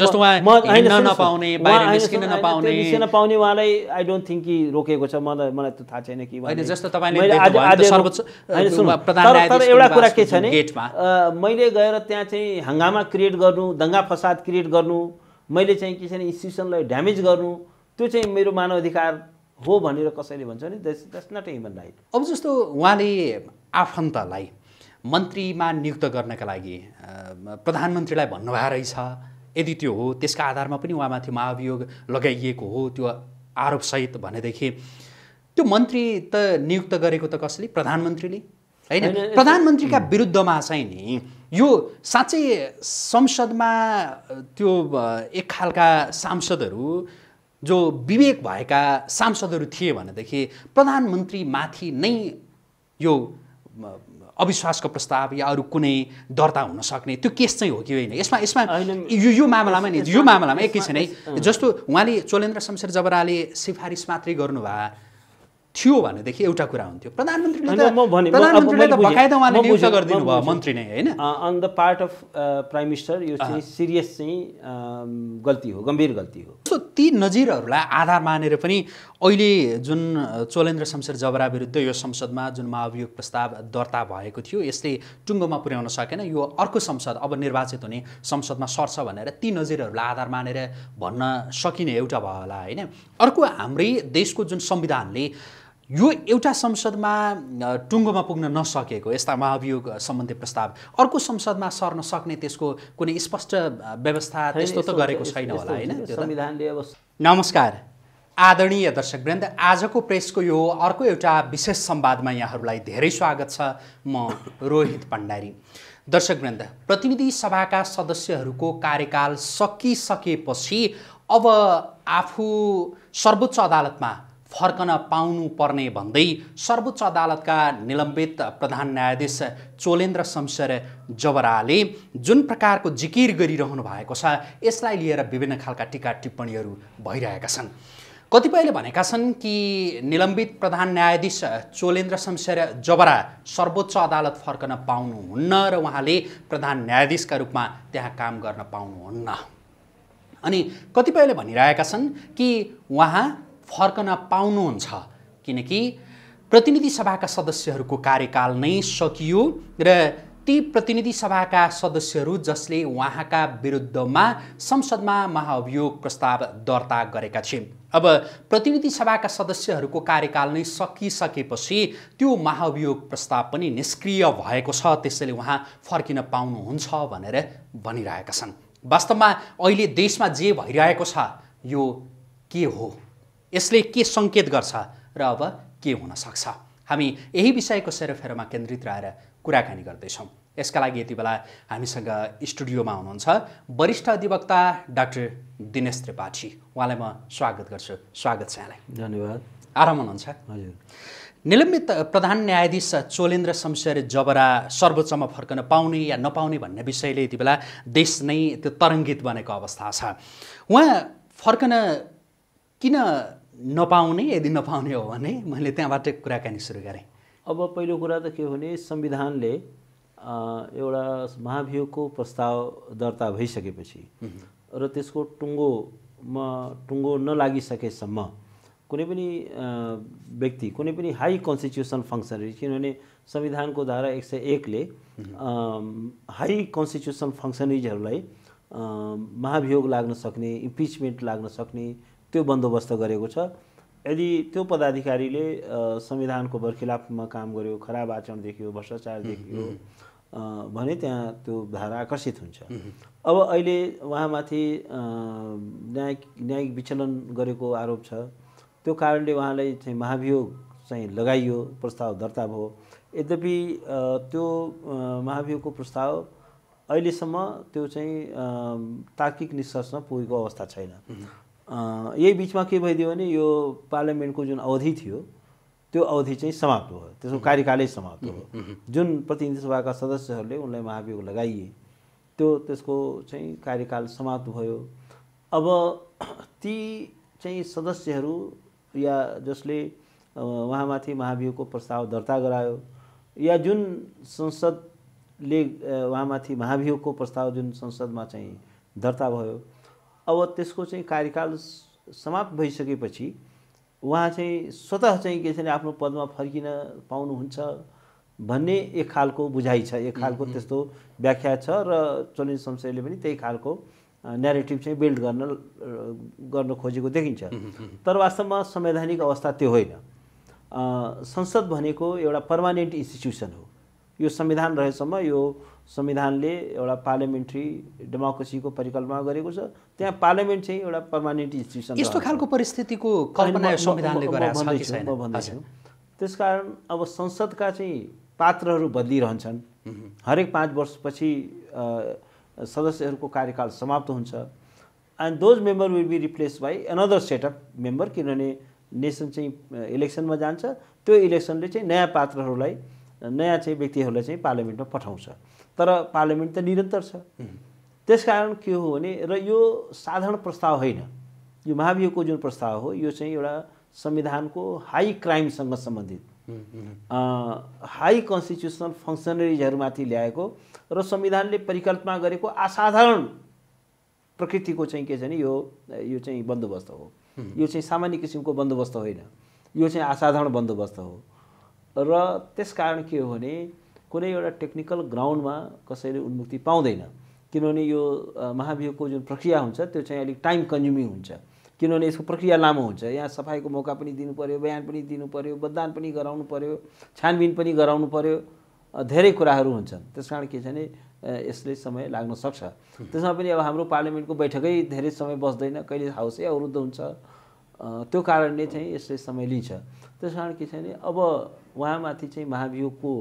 जस्तो न। नपाउने नपाउने। उहाँलाई आई डोन्ट थिङ्क कि रोकेको छ। मलाई मलाई त थाहा छैन कि नि तर- एउटा कुरा के छ भने मैले गएर त्यहाँ चाहिँ हङ्गामा क्रिएट गर्नु दङ्गा फसाद क्रिएट गर्नु मैले चाहिँ के छ भने इन्स्टिट्युसनलाई ड्यामेज गर्नु त्यो चाहिँ मेरो मानव अधिकार हो भनेर कसैले भन्छ भने that's not a human right अब जस्तो उहाँले आफन्तलाई मन्त्रीमा नियुक्त गर्नका लागि प्रधानमन्त्रीलाई भन्नुभएको रहेछ यदि त्यो हो त्यसका आधारमा पनि उहाँमाथि महाभियोग लगाइएको हो त्यो आरोपसहित भनेदेखि त्यो मन्त्री त नियुक्त गरेको त कसले? प्रधानमन्त्रीले? होइन? प्रधानमन्त्रीका विरुद्धमा चाहिँ नि यो साँच्चै संसदमा त्यो एक खालका सांसदहरू जो विवेक भएका सांसदहरू थिए भनेदेखि प्रधानमन्त्रीमाथि नै यो अविश्वासको प्रस्ताव या अरू कुनै दर्ता हुन सक्ने त्यो केस चाहिँ हो कि होइन? यसमा यसमा यो यो मामलामा नि यो मामलामा एकैछिन है। जस्तो उहाँले चोलेन्द्र शमशेर जबराले सिफारिस मात्रै गर्नुभयो थियो भनेदेखि एउटा कुरा हुन्थ्यो। प्रधानमन्त्रीले त उहाँले नियुक्त गरिदिनु भयो। मन्त्री नै होइन? On the part of prime minister यो चाहिँ सिरियस चाहिँ गल्ती हो गम्भीर गल्ती हो। सो ती नजिरहरूलाई आधार मानेर पनि अहिले जुन चोलेन्द्र शमशेर जबरा विरुद्ध यो संसदमा जुन महाभियोग प्रस्ताव दर्ता भएको थियो यसले टुङ्गोमा पुर्याउन सकेन। यो अर्को संसद अब निर्वाचित हुने संसदमा सर्छ भनेर ती नजिरहरूलाई आधार मानेर भन्न सकिने एउटा भयो होला होइन? अर्को हाम्रै देशको जुन संविधानले यो एउटा संसदमा टुङ्गोमा पुग्न नसकेको यस्ता महाभियोग सम्बन्धी प्रस्ताव अर्को संसदमा सर्न सक्ने त्यसको कुनै स्पष्ट व्यवस्था त्यस्तो त गरेको छैन होला होइन? संविधानले अब नमस्कार आदरणीय दर्शकवृन्द आजको प्रेसको यो अर्को एउटा विशेष संवादमा यहाँहरूलाई धेरै स्वागत छ म रोहित भण्डारी। दर्शकवृन्द प्रतिनिधि सभाका सदस्यहरूको कार्यकाल सकिसकेपछि अब आफू सर्वोच्च अदालतमा फर्कन पाउनु पर्ने भन्दै सर्वोच्च अदालतका निलम्बित प्रधान न्यायाधीश चोलेन्द्र शमशेर जबराले जुन प्रकारको जिकिर गरिरहनु भएको छ यसलाई लिएर विभिन्न खालका टिका टिप्पणीहरू भइरहेका छन्। कतिपयले भनेका छन् कि निलम्बित प्रधान न्यायाधीश चोलेन्द्र शमशेर जबरा सर्वोच्च अदालत फर्कन पाउनुहुन्न र उहाँले प्रधान न्यायाधीशका रूपमा त्यहाँ काम गर्न पाउनुहुन्न। अनि कतिपयले भनिरहेका छन् कि उहाँ फर्कन पाउनुहुन्छ। किनकि प्रतिनिधि सभाका सदस्यहरूको कार्यकाल नै सकियो र ती प्रतिनिधि सभाका सदस्यहरू जसले उहाँका विरुद्धमा संसदमा महाअभियोग प्रस्ताव दर्ता गरेका थिए। अब प्रतिनिधि सभाका सदस्यहरूको कार्यकाल नै सकिसकेपछि त्यो महाअभियोग प्रस्ताव पनि निष्क्रिय भएको छ त्यसैले उहाँ फर्किन पाउनुहुन्छ भनेर भनिरहेका छन्। वास्तवमा अहिले देशमा जे भइरहेको छ यो के हो? यसले के सङ्केत गर्छ र अब के हुन सक्छ? हामी यही विषयको सेरोफेरोमा केन्द्रित रहेर कुराकानी गर्दैछौँ। यसका लागि यति बेला हामीसँग स्टुडियोमा हुनुहुन्छ वरिष्ठ अधिवक्ता डाक्टर दिनेश त्रिपाठी। उहाँलाई म स्वागत गर्छु। स्वागत छ यहाँलाई। धन्यवाद। आराम हुनुहुन्छ? हजुर। निलम्बित प्रधान न्यायाधीश चोलेन्द्र शमशेर जबरा सर्वोच्चमा फर्कन पाउने या नपाउने भन्ने विषयले यति बेला देश नै त्यो तरङ्गित बनेको अवस्था छ। उहाँ फर्कन किन नपाउने यदि नपाउने हो भने मैले त्यहाँबाट कुराकानी सुरु गरेँ। अब पहिलो कुरा त के हो भने संविधानले एउटा महाभियोगको प्रस्ताव दर्ता भइसकेपछि र त्यसको टुङ्गोमा टुङ्गो नलागिसकेसम्म कुनै पनि व्यक्ति कुनै पनि हाई कन्स्टिट्युसन फङ्सनरी किनभने संविधानको धारा एक सय एकले हाई कन्स्टिट्युसन फङ्सनरिजहरूलाई महाभियोग लाग्न सक्ने इम्पिचमेन्ट लाग्न सक्ने त्यो बन्दोबस्त गरेको छ। यदि त्यो पदाधिकारीले संविधानको बर्खिलाफमा काम गर्यो खराब आचरण देखियो भ्रष्टाचार देखियो भने त्यहाँ त्यो धारा आकर्षित हुन्छ। अब अहिले उहाँमाथि न्यायिक न्यायिक विचलन गरेको आरोप छ। त्यो कारणले उहाँलाई चाहिँ महाभियोग चाहिँ लगाइयो प्रस्ताव दर्ता भयो। यद्यपि त्यो महाभियोगको प्रस्ताव अहिलेसम्म त्यो चाहिँ तार्किक निष्कर्षमा पुगेको अवस्था छैन। यही बिचमा के भइदियो भने यो पार्लियामेन्टको जुन अवधि थियो त्यो अवधि चाहिँ समाप्त भयो। त्यसको कार्यकालै समाप्त भयो। जुन प्रतिनिधि सभाका सदस्यहरूले उनलाई महाभियोग लगाइए त्यो त्यसको चाहिँ कार्यकाल समाप्त भयो। अब ती चाहिँ सदस्यहरू या जसले उहाँमाथि महाभियोगको प्रस्ताव दर्ता गरायो या जुन संसदले उहाँमाथि महाभियोगको प्रस्ताव जुन संसदमा चाहिँ दर्ता भयो अब त्यसको चाहिँ कार्यकाल समाप्त भइसकेपछि उहाँ चाहिँ स्वतः चाहिँ के छ भने आफ्नो पदमा फर्किन पाउनुहुन्छ भन्ने एक खालको बुझाइ छ। एक खालको त्यस्तो व्याख्या छ र चलिन शमशेरले पनि त्यही खालको न्यारेटिभ चाहिँ बिल्ड गर्न गर्न खोजेको देखिन्छ। तर वास्तवमा संवैधानिक अवस्था त्यो होइन। संसद भनेको एउटा पर्मानेन्ट इन्स्टिट्युसन हो। यो संविधान रहेसम्म यो संविधानले एउटा पार्लियामेन्ट्री डेमोक्रेसीको परिकल्पना गरेको छ। त्यहाँ पार्लियामेन्ट चाहिँ एउटा पर्मानेन्ट इन्स्टिट्युसन यस्तो। खालको परिस्थितिको कल्पना संविधानले म- भन्दैछु। त्यसकारण अब संसदका चाहिँ पात्रहरू बदलिरहन्छन्। हरेक पाँच वर्षपछि सदस्यहरूको कार्यकाल समाप्त हुन्छ। And those member will be replace by another set of member किनभने नेसन चाहिँ इलेक्सनमा जान्छ। त्यो इलेक्सनले चाहिँ नयाँ पात्रहरूलाई नयाँ चाहिँ व्यक्तिहरूलाई चाहिँ पार्लियामेन्टमा पठाउँछ। तर पार्लियामेन्ट त निरन्तर छ। त्यसकारण के हो भने र यो साधारण प्रस्ताव होइन। यो महाभियोगको जुन प्रस्ताव हो यो चाहिँ एउटा संविधानको हाई क्राइमसँग सम्बन्धित। हाई कन्स्टिट्युसनल फङ्सनरिजहरूमाथि ल्याएको र संविधानले परिकल्पना गरेको असाधारण प्रकृतिको चाहिँ के छ भने यो यो चाहिँ बन्दोबस्त हो। यो चाहिँ सामान्य किसिमको बन्दोबस्त होइन। यो चाहिँ असाधारण बन्दोबस्त हो। र त्यस कारण के हो भने कुनै एउटा टेक्निकल ग्राउन्डमा कसैले उन्मुक्ति पाउँदैन। किनभने यो महाभियोगको जुन प्रक्रिया हुन्छ त्यो चाहिँ अलिक टाइम कन्ज्युमिङ हुन्छ। किनभने यसको प्रक्रिया लामो हुन्छ। यहाँ सफाइको मौका पनि दिनु पऱ्यो बयान पनि दिनु पऱ्यो मतदान पनि गराउनु पऱ्यो छानबिन पनि गराउनु पऱ्यो धेरै कुराहरू हुन्छन्। त्यस कारण के छ भने यसले समय लाग्न सक्छ। त्यसमा पनि अब हाम्रो पार्लियामेन्टको बैठकै धेरै समय बस्दैन। कहिले हाउसै अवरुद्ध हुन्छ। त्यो कारणले चाहिँ यसले समय लिन्छ। त्यस कारण के छ भने अब उहाँमाथि चाहिँ महाभियोगको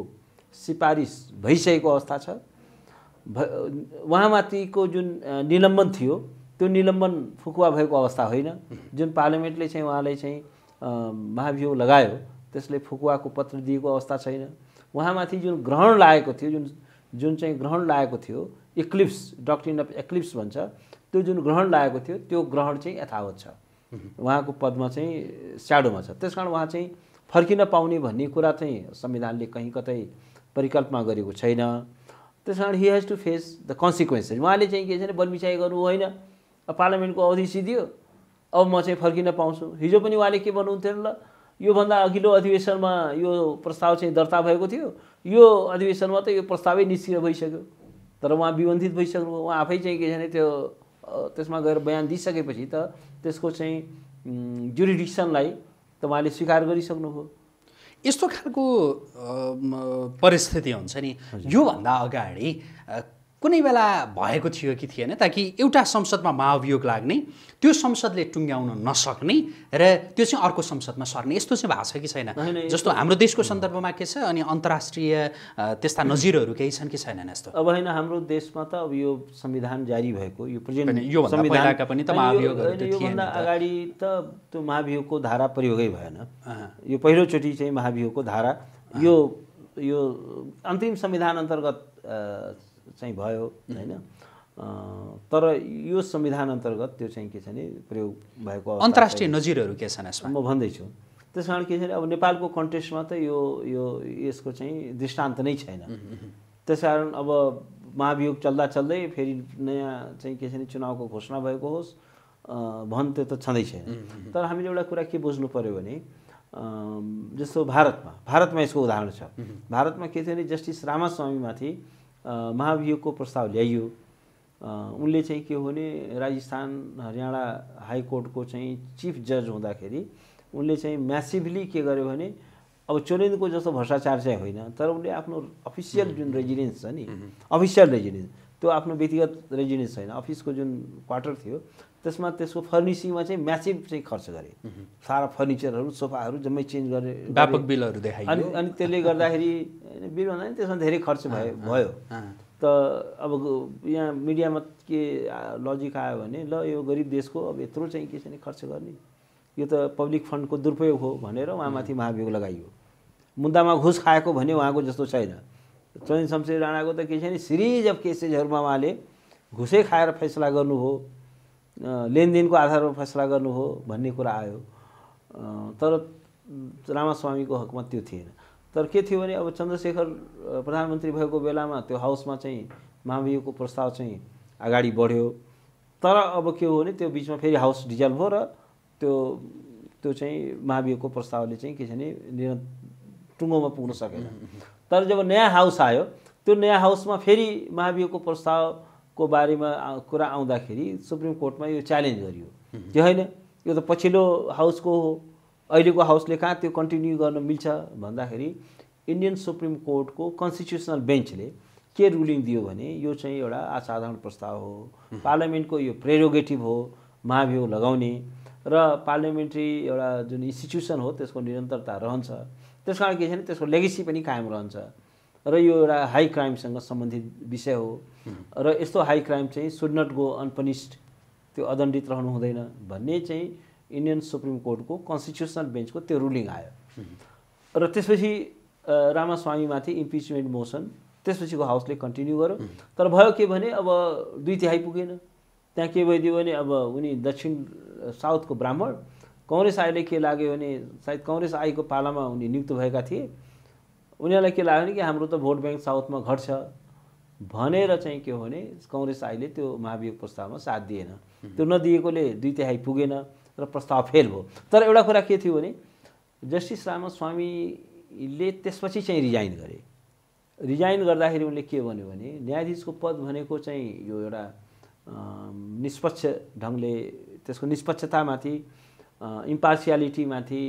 सिफारिस भइसकेको अवस्था छ। भ उहाँमाथिको जुन निलम्बन थियो त्यो निलम्बन फुकुवा भएको अवस्था होइन। जुन पार्लियामेन्टले चाहिँ उहाँलाई चाहिँ महाभियोग लगायो त्यसले फुकुवाको पत्र दिएको अवस्था छैन। उहाँमाथि जुन ग्रहण लागेको थियो जुन जुन चाहिँ ग्रहण लागेको थियो इक्लिप्स डक्ट्रिन अफ एक्लिप्स भन्छ त्यो जुन ग्रहण लागेको थियो त्यो ग्रहण चाहिँ यथावत छ। उहाँको पदमा चाहिँ स्याडोमा छ। त्यस कारण उहाँ चाहिँ फर्किन पाउने भन्ने कुरा चाहिँ संविधानले कहीँ कतै परिकल्पना गरेको छैन। त्यस कारण he has to face the consequences उहाँले चाहिँ के छ भने बलबिचाइ गर्नु होइन। अब पार्लियामेन्टको अवधि सिधियो अब म चाहिँ फर्किन पाउँछु। हिजो पनि उहाँले के भन्नुहुन्थ्यो ल योभन्दा अघिल्लो अधिवेशनमा यो प्रस्ताव चाहिँ दर्ता भएको थियो। यो अधिवेशनमा त यो प्रस्तावै निस्किएर भइसक्यो। तर उहाँ विबन्धित भइसक्नु उहाँ आफै चाहिँ के छ भने त्यो त्यसमा गएर बयान दिइसकेपछि त त्यसको चाहिँ जुरिडिक्सनलाई त उहाँले स्वीकार गरिसक्नुभयो। यस्तो खालको परिस्थिति हुन्छ नि। योभन्दा अगाडि कुनै बेला भएको थियो कि थिएन ताकि एउटा संसदमा महाभियोग लाग्ने त्यो संसदले टुङ्ग्याउन नसक्ने र त्यो चाहिँ अर्को संसदमा सर्ने यस्तो चाहिँ भएको छ कि छैन जस्तो हाम्रो देशको सन्दर्भमा के छ अनि अन्तर्राष्ट्रिय त्यस्ता नजिरहरू केही छन् कि छैनन् यस्तो अब होइन हाम्रो देशमा त अब यो संविधान जारी भएको यो प्रेजेन्ट पहिलाका पनि त महाभियोगहरू योभन्दा। अगाडि त त्यो महाभियोगको धारा प्रयोगै भएन। यो पहिलोचोटि चाहिँ महाभियोगको धारा यो यो अन्तिम संविधान अन्तर्गत चाहिँ भयो होइन? तर यो संविधान अन्तर्गत त्यो चाहिँ के छ भने प्रयोग भएको अन्तर्राष्ट्रिय नजिरहरू के छन् यसमा? म भन्दैछु। त्यस कारण के छ भने अब नेपालको कन्टेस्टमा त यो यो यसको चाहिँ दृष्टान्त नै छैन। त्यस कारण अब महाभियोग चल्दा चल्दै फेरि नयाँ चाहिँ के छ भने चुनावको घोषणा भएको होस् भन त्यो त छँदै छैन। तर हामीले एउटा कुरा के बुझ्नु पऱ्यो भने जस्तो भारतमा भारतमा यसको उदाहरण छ। भारतमा के थियो भने जस्टिस रामास्वामीमाथि महाभियोगको प्रस्ताव ल्याइयो। उनले चाहिँ के हो भने राजस्थान हरियाणा हाइकोर्टको चाहिँ चिफ जज हुँदाखेरि उनले चाहिँ म्यासिभली के गर्यो भने अब चोलेन्दको जस्तो भ्रष्टाचार चाहिँ होइन तर उनले आफ्नो अफिसियल जुन रेजिडेन्स छ नि अफिसियल रेजिडेन्स त्यो आफ्नो व्यक्तिगत रेजिडेन्स छैन। अफिसको जुन क्वार्टर थियो त्यसमा त्यसको फर्निसिङमा चाहिँ म्यासिभ चाहिँ खर्च गरे। सारा फर्निचरहरू सोफाहरू जम्मै चेन्ज गरे व्यापक बिलहरू अनि देखाइयो। अनि त्यसले गर्दाखेरि बिल भन्दा नि त्यसमा धेरै खर्च भयो। भयो। त अब यहाँ मिडियामा के लजिक आयो भने ल यो गरिब देशको अब यत्रो चाहिँ के छ भने खर्च गर्ने। यो त पब्लिक फन्डको दुरुपयोग हो भनेर उहाँमाथि महाभियोग लगाइयो। मुद्दामा घुस खाएको भने उहाँको जस्तो छैन। चन्द्र शमशेर राणाको त के छ भने सिरिज अफ केसेसहरूमा उहाँले घुसै खाएर फैसला गर्नु हो लेनदेनको आधारमा फैसला गर्नु हो भन्ने कुरा आयो। तर रामास्वामीको हकमा त्यो थिएन। तर के थियो भने अब चन्द्रशेखर प्रधानमन्त्री भएको बेलामा त्यो हाउसमा चाहिँ महाभियोगको प्रस्ताव चाहिँ अगाडि बढ्यो। तर अब के हो भने त्यो बिचमा फेरि हाउस डिजल्भ हो र त्यो त्यो चाहिँ महाभियोगको प्रस्तावले चाहिँ के छ भने टुङ्गोमा पुग्न सकेन। तर जब नयाँ हाउस आयो त्यो नयाँ हाउसमा फेरि महाभियोगको प्रस्तावको बारेमा कुरा आउँदाखेरि सुप्रिम कोर्टमा यो च्यालेन्ज गरियो। कि होइन यो त पछिल्लो हाउसको हो अहिलेको हाउसले कहाँ त्यो कन्टिन्यू गर्न मिल्छ भन्दाखेरि इन्डियन सुप्रिम कोर्टको कन्स्टिट्युसनल बेन्चले के रुलिङ दियो भने यो चाहिँ एउटा असाधारण प्रस्ताव हो। पार्लियामेन्टको यो प्रेरोगेटिभ हो महाभियोग लगाउने र पार्लियामेन्ट्री एउटा जुन इन्स्टिट्युसन हो त्यसको निरन्तरता रहन्छ। त्यस कारण के छ भने त्यसको लेगेसी पनि कायम रहन्छ। र यो एउटा हाई क्राइमसँग सम्बन्धित विषय हो। र यस्तो हाई क्राइम चाहिँ सुड नट गो अनपनिस्ड त्यो अदण्डित रहनु हुँदैन भन्ने चाहिँ इन्डियन सुप्रिम कोर्टको कन्स्टिट्युसनल बेन्चको त्यो रुलिङ आयो। र त्यसपछि रामास्वामीमाथि इम्पिचमेन्ट मोसन त्यसपछिको हाउसले कन्टिन्यू गर्यो। तर भयो के भने अब दुई तिहाई पुगेन। त्यहाँ के भइदियो भने अब उनी दक्षिण साउथको ब्राह्मण कङ्ग्रेस आईले के लाग्यो भने सायद कङ्ग्रेस आईको पालामा उनी नियुक्त भएका थिए। उनीहरूलाई के लाग्यो भने कि हाम्रो त भोट ब्याङ्क साउथमा घट्छ भनेर चाहिँ के हो भने कङ्ग्रेस आईले त्यो महाभियोग प्रस्तावमा साथ दिएन। त्यो नदिएकोले दुई तिहाई पुगेन र प्रस्ताव फेल भयो। तर एउटा कुरा के थियो भने जस्टिस रामास्वामीले त्यसपछि चाहिँ रिजाइन गरे। रिजाइन गर्दाखेरि उनले के भन्यो भने न्यायाधीशको पद भनेको चाहिँ यो एउटा निष्पक्ष ढङ्गले त्यसको निष्पक्षतामाथि इम्पार्सियालिटीमाथि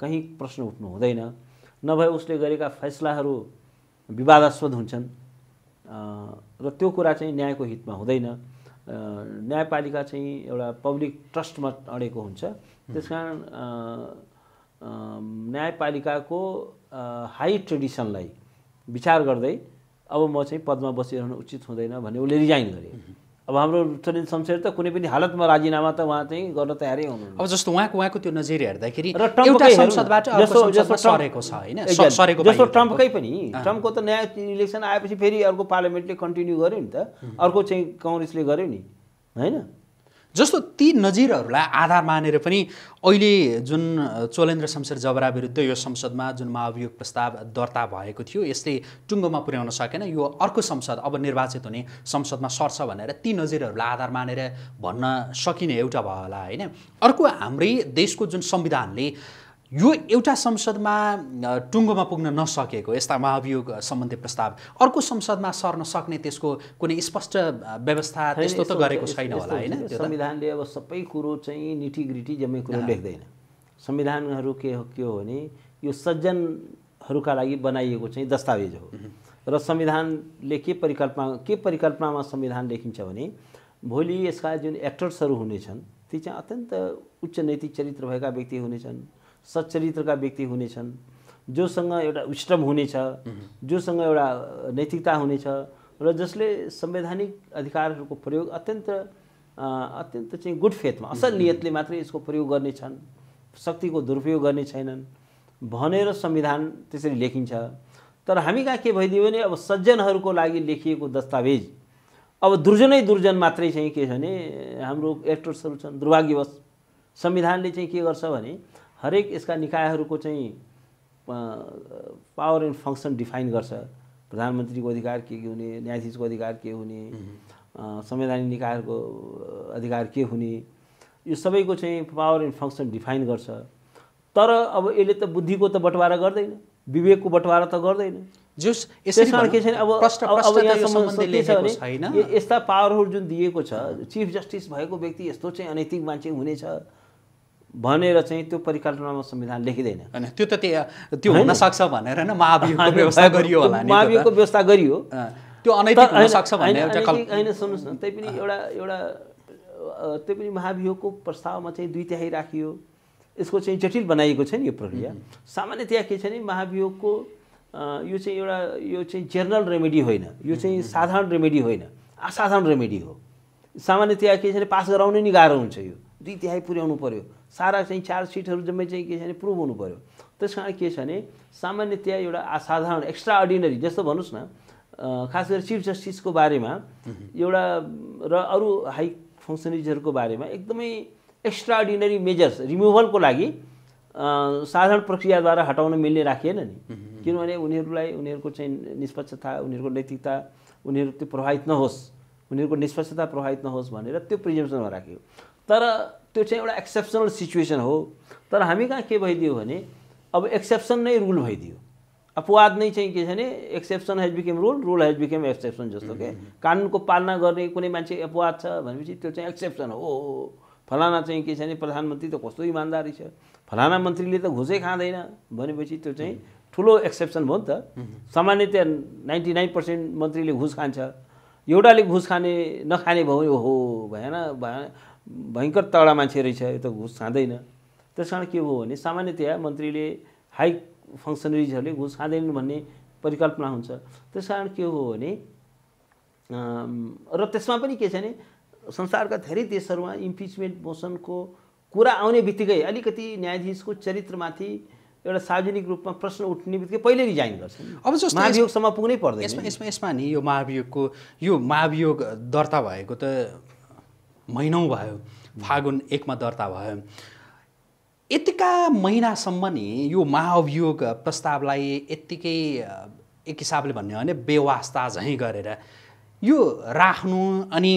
कहीँ प्रश्न उठ्नु हुँदैन। नभए उसले गरेका फैसलाहरू विवादास्पद हुन्छन्। र त्यो कुरा चाहिँ न्यायको हितमा हुँदैन। न्यायपालिका चाहिँ एउटा पब्लिक ट्रस्टमा अडेको हुन्छ। त्यस कारण न्यायपालिकाको हाई ट्रेडिसनलाई विचार गर्दै अब म चाहिँ पदमा बसिरहनु उचित हुँदैन भन्ने उसले रिजाइन गरे। अब हाम्रो सुनिल शमशेर त कुनै पनि हालतमा राजीनामा त उहाँ चाहिँ गर्न तयारै हुनुहुन्न अब जस्तो उहाँको उहाँको त्यो नजिर हेर्दाखेरि एउटा। संसदबाट जस्तो- सरेको छ होइन? ट्रम्पकै पनि। ट्रम्पको त नयाँ इलेक्सन आएपछि फेरि अर्को पार्लियामेन्टले कन्टिन्यू गर्यो नि त। अर्को चाहिँ कङ्ग्रेसले गर्यो नि होइन? जस्तो ती नजिरहरूलाई आधार मानेर पनि अहिले जुन चोलेन्द्र शमशेर जबरा विरुद्ध यो संसदमा जुन महाभियोग प्रस्ताव दर्ता भएको थियो यसले टुङ्गोमा पुर्याउन सकेन। यो अर्को संसद अब निर्वाचित हुने संसदमा सर्छ भनेर ती नजिरहरूलाई आधार मानेर भन्न सकिने एउटा भयो होला होइन? अर्को हाम्रै देशको जुन संविधानले यो एउटा संसदमा टुङ्गोमा पुग्न नसकेको यस्ता महाभियोग सम्बन्धी प्रस्ताव अर्को संसदमा सर्न सक्ने त्यसको कुनै स्पष्ट व्यवस्था त्यस्तो त गरेको छैन होला होइन? संविधानले अब सबै कुरो चाहिँ निटी ग्रिटी जम्मै कुरो लेख्दैन। संविधानहरू के हो के हो भने यो सज्जनहरूका लागि बनाइएको चाहिँ दस्तावेज हो। र संविधानले के परिकल्पना के परिकल्पनामा संविधान लेखिन्छ भने भोलि यसका जुन एक्टर्सहरू हुनेछन् ती चाहिँ अत्यन्त उच्च नैतिक चरित्र भएका व्यक्ति हुनेछन्। सच्चरित्रका व्यक्ति हुनेछन् जोसँग एउटा विस्टम हुनेछ जोसँग एउटा नैतिकता हुनेछ र जसले संवैधानिक अधिकारहरूको प्रयोग अत्यन्त अत्यन्त चाहिँ गुड फेथमा असल नियतले मात्रै यसको प्रयोग गर्नेछन् शक्तिको दुरुपयोग गर्ने छैनन् भनेर संविधान त्यसरी लेखिन्छ। तर हामी कहाँ के भइदियो भने अब सज्जनहरूको लागि लेखिएको दस्तावेज अब दुर्जनै दुर्जन मात्रै चाहिँ के छ भने हाम्रो एक्टर्सहरू छन् दुर्भाग्यवश संविधानले चाहिँ के गर्छ भने हरेक यसका निकायहरूको चाहिँ पावर एन्ड फङ्सन डिफाइन गर्छ। प्रधानमन्त्रीको अधिकार के के हुने न्यायाधीशको अधिकार के हुने संवैधानिक निकायहरूको अधिकार के हुने यो सबैको चाहिँ पावर एन्ड फङ्सन डिफाइन गर्छ। तर अब यसले त बुद्धिको त बटवारा गर्दैन विवेकको बटवारा त गर्दैन। जस के छैन अब अब- यहाँसम्म यस्ता पावरहरू जुन दिएको छ चिफ जस्टिस भएको व्यक्ति यस्तो चाहिँ अनैतिक मान्छे हुनेछ। भनेर चाहिँ त्यो परिकल्पनामा संविधान लेखिँदैन। होइन त्यो त त्यो त्यो हुन सक्छ भनेर नै महाभियोगको व्यवस्था गरियो होला नि। महाभियोगको व्यवस्था गरियो। त्यो अनैतिक हुन सक्छ भन्ने एउटा होइन सुन्नुहोस् न त्यही पनि एउटा एउटा अ, त्यो पनि महाभियोगको प्रस्तावमा चाहिँ दुई तिहाई राखियो। यसको चाहिँ जटिल बनाइएको छ नि यो प्रक्रिया। सामान्यतया के छ भने महाभियोगको यो चाहिँ एउटा यो चाहिँ जेनरल रेमेडी होइन। यो चाहिँ साधारण रेमेडी होइन। असाधारण रेमेडी हो। सामान्यतया के छ भने पास गराउनै नि गाह्रो हुन्छ यो। दुई तिहाई पुर्याउनु पर्यो। सारा चाहिँ चार्ज सिटहरू जम्मै चाहिँ के छ भने प्रुभ हुनु पर्यो। त्यस कारण के छ भने सामान्यतया एउटा असाधारण एक्स्ट्रा अर्डिनरी जस्तो भन्नुहोस् न खास गरी चिफ जस्टिसको बारेमा एउटा र अरू हाई फङ्सनरिजहरूको बारेमा एकदमै एक्स्ट्रा अर्डिनरी मेजर्स रिमुभलको लागि साधारण प्रक्रियाद्वारा हटाउन मिल्ने राखिएन नि। किनभने उनीहरूलाई उनीहरूको चाहिँ निष्पक्षता उनीहरूको नैतिकता उनीहरू त्यो प्रभावित नहोस् उनीहरूको निष्पक्षता प्रभावित नहोस् भनेर त्यो प्रिजम्सनमा राख्यो। तर त्यो चाहिँ एउटा एक्सेप्सनल सिचुएसन हो। तर हामी कहाँ के भइदियो भने अब एक्सेप्सन नै रुल भइदियो। अपवाद नै चाहिँ के छ भने exception has become rule rule has become exception जस्तो के। कानुनको पालना गर्ने कुनै मान्छे अपवाद छ भनेपछि त्यो चाहिँ एक्सेप्सन हो। फलाना चाहिँ के छ भने प्रधानमन्त्री त कस्तो इमान्दारी छ। फलाना मन्त्रीले त घुसै खाँदैन भनेपछि त्यो चाहिँ ठुलो एक्सेप्सन भयो नि त। सामान्यतया नाइन्टी नाइन पर्सेन्ट मन्त्रीले घुस खान्छ। एउटाले घुस खाने नखाने भयो हो भएन भएन। भयङ्कर तगडा मान्छे रहेछ यो त घुस खाँदैन त्यस कारण के हो भने सामान्यतया मन्त्रीले हाई फङ्सनरिजहरूले घुस खाँदैनन् भन्ने परिकल्पना हुन्छ। त्यस कारण के हो भने र त्यसमा पनि के छ भने संसारका धेरै देशहरूमा इम्पिचमेन्ट मोसनको कुरा आउने बित्तिकै अलिकति न्यायाधीशको चरित्रमाथि एउटा सार्वजनिक रूपमा प्रश्न उठ्ने बित्तिकै पहिले रिजाइन गर्छन्। अब जस्तो महाभियोगसम्म पुग्नै पर्दैन। यसमा यसमा यसमा नि यो महाभियोगको यो महाभियोग दर्ता भएको त महिनौँ भयो फागुन एकमा दर्ता भयो। यतिका महिनासम्म नि यो महाअभियोग प्रस्तावलाई यत्तिकै एक हिसाबले भन्यो भने बेवास्ता झैँ गरेर यो राख्नु अनि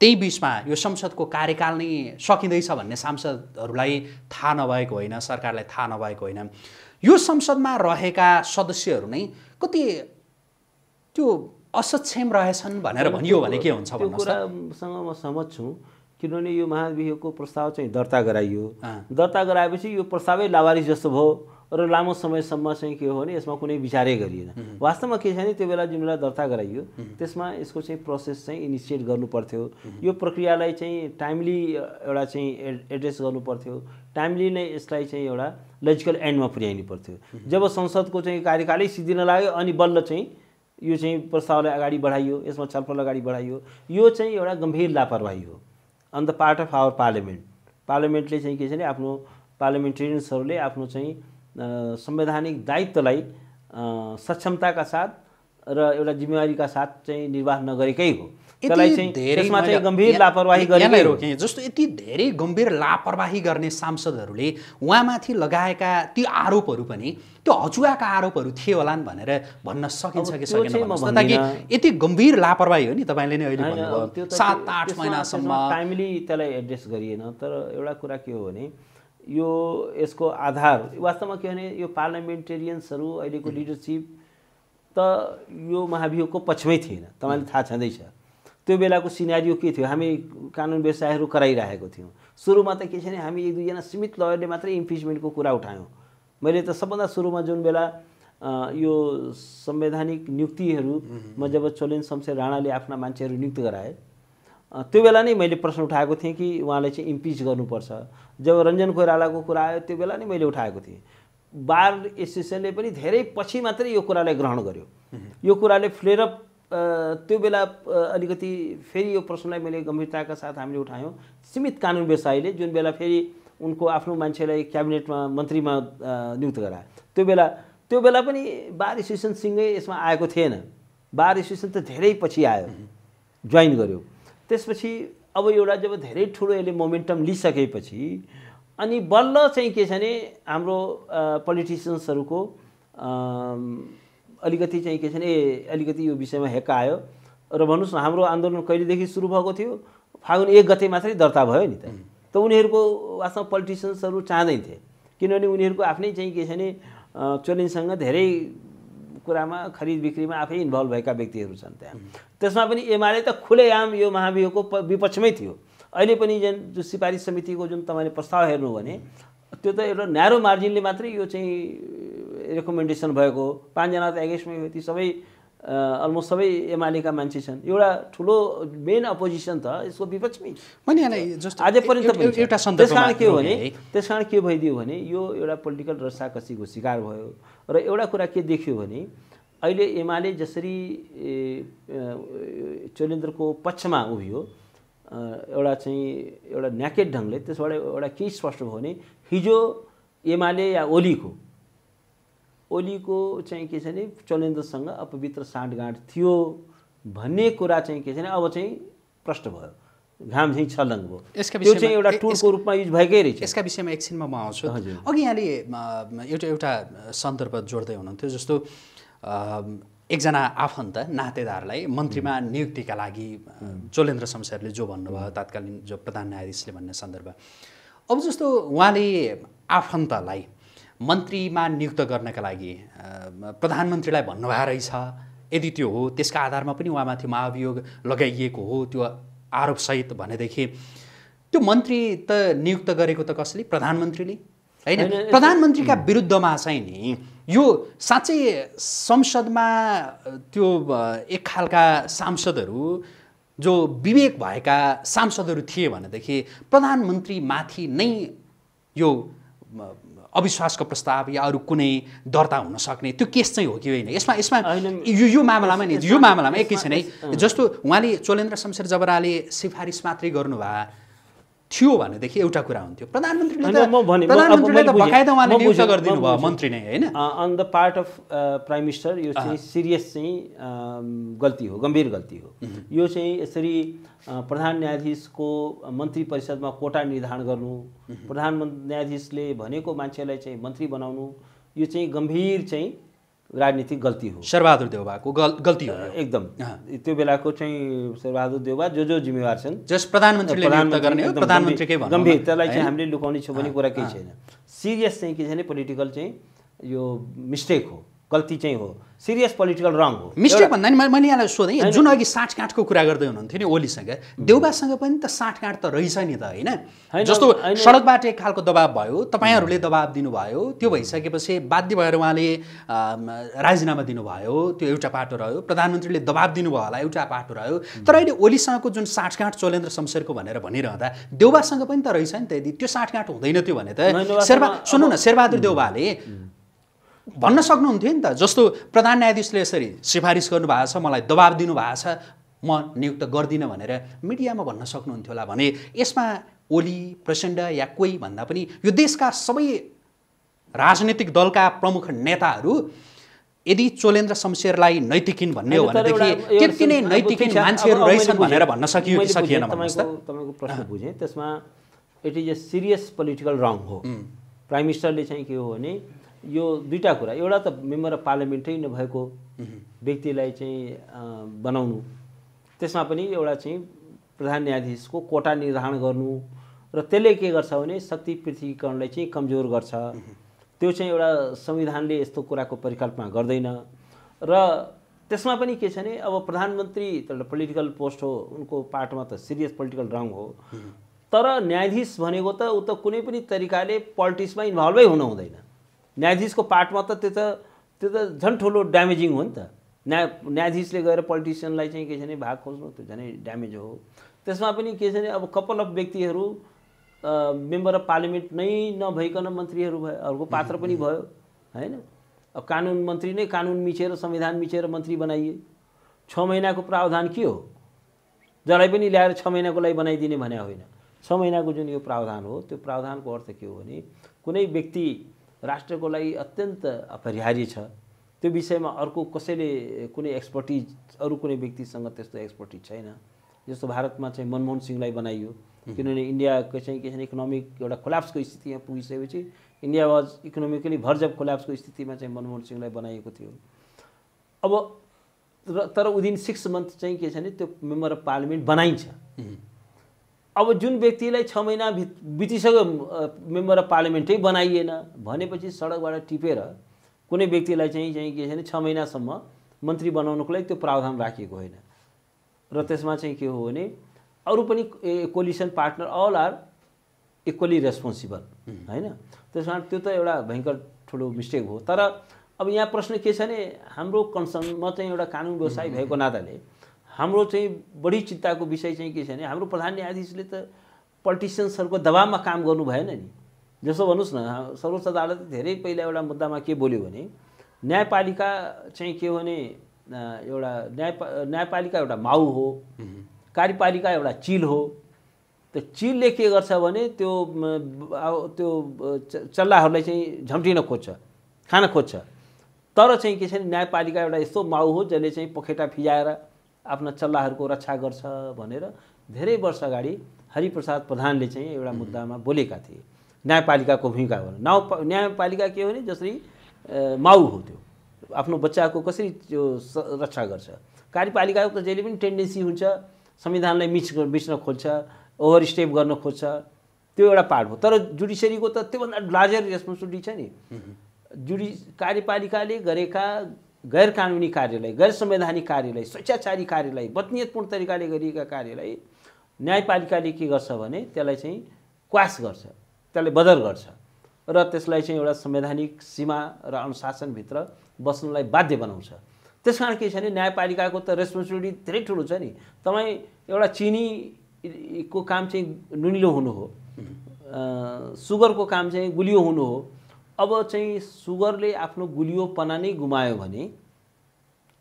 त्यही बिचमा यो संसदको कार्यकाल नै सकिँदैछ भन्ने सांसदहरूलाई थाहा नभएको होइन सरकारलाई थाहा नभएको होइन। यो संसदमा रहेका सदस्यहरू नै कति त्यो असक्षम रहेछन् भनेर भनियो भने के हुन्छ कुरासँग म सहमत छु। किनभने यो महाभियोगको प्रस्ताव चाहिँ दर्ता गराइयो। दर्ता गराएपछि यो प्रस्तावै लावारिस जस्तो भयो र लामो समयसम्म चाहिँ के हो भने यसमा कुनै विचारै गरिएन। वास्तवमा के छ भने त्यो बेला जुन बेला दर्ता गराइयो। त्यसमा यसको चाहिँ प्रोसेस चाहिँ इनिसिएट गर्नु पर्थ्यो। यो प्रक्रियालाई चाहिँ टाइमली एउटा चाहिँ एड्रेस गर्नु पर्थ्यो। टाइमली नै यसलाई चाहिँ एउटा लजिकल एन्डमा पुर्याइनु पर्थ्यो। जब संसदको चाहिँ कार्यकालै सिद्धिन लाग्यो अनि बल्ल चाहिँ यो चाहिँ प्रस्तावलाई अगाडि बढाइयो यसमा छलफल अगाडि बढाइयो। यो चाहिँ एउटा गम्भीर लापरवाही हो। On the part of our parliament पार्लियामेन्टले चाहिँ के छ भने आफ्नो पार्लियामेन्टेरियन्सहरूले आफ्नो चाहिँ संवैधानिक दायित्वलाई सक्षमताका साथ र एउटा जिम्मेवारीका साथ चाहिँ निर्वाह नगरेकै हो। त्यसमा चाहिँ गम्भीर लापरवाही गरेकै रोकेँ। जस्तो यति धेरै गम्भीर लापरवाही गर्ने सांसदहरूले उहाँमाथि लगाएका ती आरोपहरू पनि त्यो हचुवाका आरोपहरू थिए होलान् भनेर भन्न सकिन्छ कि सकेन कि यति गम्भीर लापरवाही हो नि तपाईँले नै अहिले भन्नुभयो। सात आठ महिनासम्म टाइमली त्यसलाई एड्रेस गरिएन। तर एउटा कुरा के हो भने यो यसको आधार वास्तवमा के भने यो पार्लियामेन्टेरियन्सहरू अहिलेको लिडरसिप त यो महाभियोगको पक्षमै थिएन। तपाईँले थाहा छँदैछ। त्यो बेलाको सिनारियो के थियो? हामी कानुन व्यवसायहरू कराइरहेको थियौँ। सुरुमा त के छ भने हामी एक दुईजना सीमित लयरले मात्रै इम्पिचमेन्टको कुरा उठायौँ। मैले त सबभन्दा सुरुमा जुन बेला यो संवैधानिक नियुक्तिहरूमा जब चोलेन शमशेर राणाले आफ्ना मान्छेहरू नियुक्त गराए त्यो बेला नै मैले प्रश्न उठाएको थिएँ कि उहाँलाई चाहिँ इम्पिच गर्नुपर्छ। जब रञ्जन कोइरालाको कुरा आयो त्यो बेला नै मैले उठाएको थिएँ। बार एसोसिएसनले पनि धेरै पछि मात्रै यो कुरालाई ग्रहण गर्यो। यो कुराले फ्लेरअप त्यो बेला अलिकति फेरि यो प्रश्नलाई मैले गम्भीरताका साथ हामीले उठायौँ। सीमित कानुन व्यवसायले जुन बेला फेरि उनको आफ्नो मान्छेलाई क्याबिनेटमा मन्त्रीमा नियुक्त गरायो त्यो बेला त्यो बेला पनि बार एसोसिएसनसँगै यसमा आएको थिएन। बार एसोसिएसन त धेरै पछि आयो जोइन गर्यो। त्यसपछि अब एउटा जब धेरै ठुलो यसले मोमेन्टम लिइसकेपछि अनि बल्ल चाहिँ के छ भने हाम्रो पोलिटिसियन्सहरूको अलिकति चाहिँ के छ भने अलिकति यो विषयमा हेक्का आयो। र भन्नुहोस् न हाम्रो आन्दोलन कहिलेदेखि सुरु भएको थियो? फागुन एक गते मात्रै दर्ता भयो नि त। त उनीहरूको वास्तवमा पोलिटिसियन्सहरू चाहँदैथे किनभने उनीहरूको आफ्नै चाहिँ के छ भने चोलिनसँग धेरै कुरामा खरिद बिक्रीमा आफै इन्भल्भ भएका व्यक्तिहरू छन् त्यहाँ। त्यसमा पनि एमाले त खुलेआम यो महाभियोगको विपक्षमै थियो। अहिले पनि जुन जो सिफारिस समितिको जुन तपाईँले प्रस्ताव हेर्नु भने त्यो त एउटा न्यारो मार्जिनले मात्रै यो चाहिँ रेकमेन्डेसन भएको हो पाँचजना त एगेन्स्टमै हो ती सबै अलमोस्ट सबै एमालेका मान्छे छन्। एउटा ठुलो मेन अपोजिसन त यसको विपक्षमै अझै पर्यन्त एउटा त्यस कारण के हो भने त्यस कारण के भइदियो भने यो एउटा पोलिटिकल रसाकसीको शिकार भयो। र एउटा कुरा के देखियो भने अहिले एमाले जसरी चोलेन्द्रको पक्षमा उभियो एउटा चाहिँ एउटा न्याकेट ढङ्गले त्यसबाट एउटा के स्पष्ट भयो भने हिजो एमाले या ओलीको ओलीको चाहिँ के छ भने चलेन्द्रसँग अपवित्र साँठगाँठ थियो भन्ने कुरा चाहिँ के छ भने अब चाहिँ प्रष्ट भयो। घाम चाहिँ छलङ्ग भयो। यसका त्यो चाहिँ एउटा टुलको रूपमा युज भएकै रहेछ। यसका विषयमा एकछिनमा म आउँछु। अघि यहाँले एउटा एउटा सन्दर्भ जोड्दै हुनुहुन्थ्यो जस्तो एकजना आफन्त नातेदारलाई मन्त्रीमा नियुक्तिका लागि चोलेन्द्र शमशेरले जो भन्नुभयो तत्कालीन जो प्रधान न्यायाधीशले भन्ने सन्दर्भ। अब जस्तो उहाँले आफन्तलाई मन्त्रीमा नियुक्त गर्नका लागि प्रधानमन्त्रीलाई भन्नुभएको रहेछ। यदि त्यो हो त्यसका आधारमा पनि उहाँमाथि महाभियोग लगाइएको हो त्यो आरोपसहित भनेदेखि त्यो मन्त्री त नियुक्त गरेको त कसले प्रधानमन्त्रीले? होइन? प्रधानमन्त्रीका विरुद्धमा चाहिँ नि यो साँच्चै संसदमा त्यो एक खालका सांसदहरू जो विवेक भएका सांसदहरू थिए भनेदेखि प्रधानमन्त्रीमाथि नै यो अविश्वासको प्रस्ताव या अरू कुनै दर्ता हुन सक्ने त्यो केस चाहिँ हो कि होइन? यसमा यसमा यो यो मामलामा नि यो मामलामा एकैछिन है। जस्तो उहाँले चोलेन्द्र शमशेर जबराले सिफारिस मात्रै गर्नुभयो थियो भनेदेखि एउटा कुरा हुन्थ्यो। प्रधानमन्त्रीले त उहाँले नियुक्त गरिदिनु भयो। मन्त्री नै होइन? On the part of prime minister यो चाहिँ सिरियस चाहिँ गल्ती हो गम्भीर गल्ती हो। यो चाहिँ यसरी प्रधान न्यायाधीशको मन्त्री परिषदमा कोटा निर्धारण गर्नु प्रधान न्यायाधीशले भनेको मान्छेलाई चाहिँ मन्त्री बनाउनु यो चाहिँ गम्भीर चाहिँ राजनीतिक गल्ती हो। शेरबहादुर देउबाको गल गल्ती हो। एकदम। त्यो बेलाको चाहिँ शेरबहादुर देउबा जो जो जिम्मेवार छन्। जस प्रधानमन्त्रीले प्रधानमन्त्रीकै गम्भीर- त्यसलाई चाहिँ? हामीले लुकाउने छौँ भन्ने कुरा केही छैन। सिरियस चाहिँ के छ भने पोलिटिकल चाहिँ यो मिस्टेक हो। गल्ती चाहिँ हो। सिरियस पोलिटिकल रङ हो। मिस्टेक भन्दा नि मैले यहाँलाई सोधेँ। जुन अघि साँठगाँठको कुरा गर्दै हुनुहुन्थ्यो नि ओलीसँग देउबासँग पनि त साँठगाँठ त रहेछ नि त होइन? जस्तो। सडकबाट एक खालको दबाब भयो तपाईँहरूले दबाब दिनुभयो त्यो भइसकेपछि बाध्य भएर उहाँले राजीनामा दिनुभयो त्यो एउटा पाटो रह्यो प्रधानमन्त्रीले दबाब दिनुभयो होला एउटा पाटो रह्यो। तर अहिले ओलीसँगको जुन साँठगाँठ चोलेन्द्र शमशेरको भनेर भनिरहँदा देउबासँग पनि त रहेछ नि त यदि त्यो साँठगाँठ हुँदैन थियो भने त शेरबा सुन्नु न शेरबहादुर देउबाले भन्न सक्नुहुन्थ्यो नि त। जस्तो प्रधान न्यायाधीशले यसरी सिफारिस गर्नुभएको छ मलाई दबाब दिनुभएको छ म नियुक्त गर्दिनँ भनेर मिडियामा भन्न सक्नुहुन्थ्यो होला भने यसमा ओली प्रचण्ड या कोही भन्दा पनि यो देशका सबै राजनीतिक दलका प्रमुख नेताहरू यदि चोलेन्द्र शमशेरलाई नैतिकिन भन्ने हो भनेदेखि त्यति नै नैतिकिन मान्छेहरू रहेछन् भनेर। भन्न सकियो कि सकिएन तपाईँको प्रश्न बुझेँ। त्यसमा it is a serious political wrong हो। प्राइम मिनिस्टरले चाहिँ के हो भने यो दुईवटा कुरा एउटा त मेम्बर अफ पार्लियामेन्टै नभएको व्यक्तिलाई चाहिँ बनाउनु। त्यसमा पनि एउटा चाहिँ प्रधान न्यायाधीशको कोटा निर्धारण गर्नु र त्यसले के गर्छ भने शक्ति पृथ्वीकरणलाई चाहिँ कमजोर गर्छ। त्यो चाहिँ एउटा संविधानले यस्तो कुराको परिकल्पना गर्दैन। र त्यसमा पनि के छ भने अब प्रधानमन्त्री त एउटा पोलिटिकल पोस्ट हो उनको पार्टमा त सिरियस पोलिटिकल रङ हो। तर न्यायाधीश भनेको त ऊ त कुनै पनि तरिकाले पोलिटिक्समा इन्भल्भै हुनु हुँदैन। न्यायाधीशको पार्टमा त त्यो त त्यो त झन् ठुलो ड्यामेजिङ हो नि त। न्याय न्यायाधीशले गएर पोलिटिसियनलाई चाहिँ के छ भने भाग खोज्नु त्यो झनै ड्यामेज हो। त्यसमा पनि के छ भने अब कपाल अफ व्यक्तिहरू मेम्बर अफ पार्लियामेन्ट नै नभइकन मन्त्रीहरू भयो अरूको पात्र पनि भयो होइन? अब कानुन मन्त्री नै कानुन मिचेर संविधान मिचेर मन्त्री बनाइए। छ महिनाको प्रावधान के हो? जसलाई पनि ल्याएर छ महिनाको लागि बनाइदिने भने होइन। छ महिनाको जुन यो प्रावधान हो त्यो प्रावधानको अर्थ के हो भने कुनै व्यक्ति राष्ट्रको लागि अत्यन्त अपरिहार्य छ। त्यो विषयमा अर्को कसैले कुनै एक्सपर्टिज अरू कुनै व्यक्तिसँग त्यस्तो एक्सपर्टिज छैन। जस्तो भारतमा चाहिँ मनमोहन सिंहलाई बनाइयो। किनभने इन्डियाको चाहिँ के छ इकोनोमिक एउटा कोल्याप्सको स्थितिमा पुगिसकेपछि India was economically verge of कोल्याप्सको स्थितिमा चाहिँ मनमोहन सिंहलाई बनाइएको थियो। अब र तर विदिन सिक्स मन्थ चाहिँ के छ भने त्यो मेम्बर अफ पार्लियामेन्ट बनाइन्छ। अब जुन व्यक्तिलाई छ महिना बितिसक्यो मेम्बर अफ पार्लियामेन्टै बनाइएन भनेपछि सडकबाट टिपेर कुनै व्यक्तिलाई चाहिँ चाहिँ के छ भने छ महिनासम्म मन्त्री बनाउनुको लागि त्यो प्रावधान राखिएको होइन। र त्यसमा चाहिँ के हो भने अरू पनि coalition partner all are equally responsible होइन? त्यस कारण त्यो त एउटा भयङ्कर ठुलो मिस्टेक हो। तर अब यहाँ प्रश्न के छ भने हाम्रो कन्सर्न म चाहिँ एउटा कानुन व्यवसायी भएको नाताले हाम्रो चाहिँ बढी चिन्ताको विषय चाहिँ के छ भने हाम्रो प्रधान न्यायाधीशले त पोलिटिसियन्सहरूको दबावमा काम गर्नु भएन नि। जस्तो भन्नुहोस् न सर्वोच्च अदालत धेरै पहिला एउटा मुद्दामा के बोल्यो भने न्यायपालिका चाहिँ के हो भने एउटा न्याय न्यायपालिका एउटा माउ हो कार्यपालिका एउटा चिल हो। त चिलले के गर्छ भने त्यो त्यो चल्लाहरूलाई चाहिँ झम्टिन खोज्छ खान खोज्छ। तर चाहिँ के छ भने न्यायपालिका एउटा यस्तो माउ हो जसले चाहिँ पखेटा फिजाएर आफ्ना चल्लाहरूको रक्षा गर्छ भनेर धेरै वर्ष अगाडि हरिप्रसाद प्रधानले चाहिँ एउटा मुद्दामा बोलेका थिए। न्यायपालिकाको भूमिका भनेर नाउ न्यायपालिका के हो भने जसरी माउ हो त्यो। आफ्नो बच्चाको कसरी त्यो रक्षा गर्छ। कार्यपालिकाको त जहिले पनि टेन्डेन्सी हुन्छ संविधानलाई मिच बिच्न खोज्छ ओभर स्टेप गर्न खोज्छ त्यो एउटा पार्ट हो। तर जुडिसियरीको त त्योभन्दा लार्जर रेस्पोन्सिबिलिटी छ नि। जुडि कार्यपालिकाले गरेका गैर कानुनी कार्यलाई गैर संवैधानिक कार्यलाई स्वेच्छाचारी कार्यलाई बदनियतपूर्ण तरिकाले गरिएका कार्यलाई न्यायपालिकाले के गर्छ भने त्यसलाई चाहिँ क्वास गर्छ त्यसलाई बदर गर्छ र त्यसलाई चाहिँ एउटा संवैधानिक सीमा र अनुशासनभित्र बस्नलाई बाध्य बनाउँछ। त्यस कारण के छ भने न्यायपालिकाको त रेस्पोन्सिबिलिटी धेरै ठुलो छ नि। तपाईँ एउटा चिनीको काम चाहिँ नुनिलो हुनु हो सुगरको काम चाहिँ गुलियो हुनु हो अब चाहिँ सुगरले आफ्नो गुलियोपना नै गुमायो भने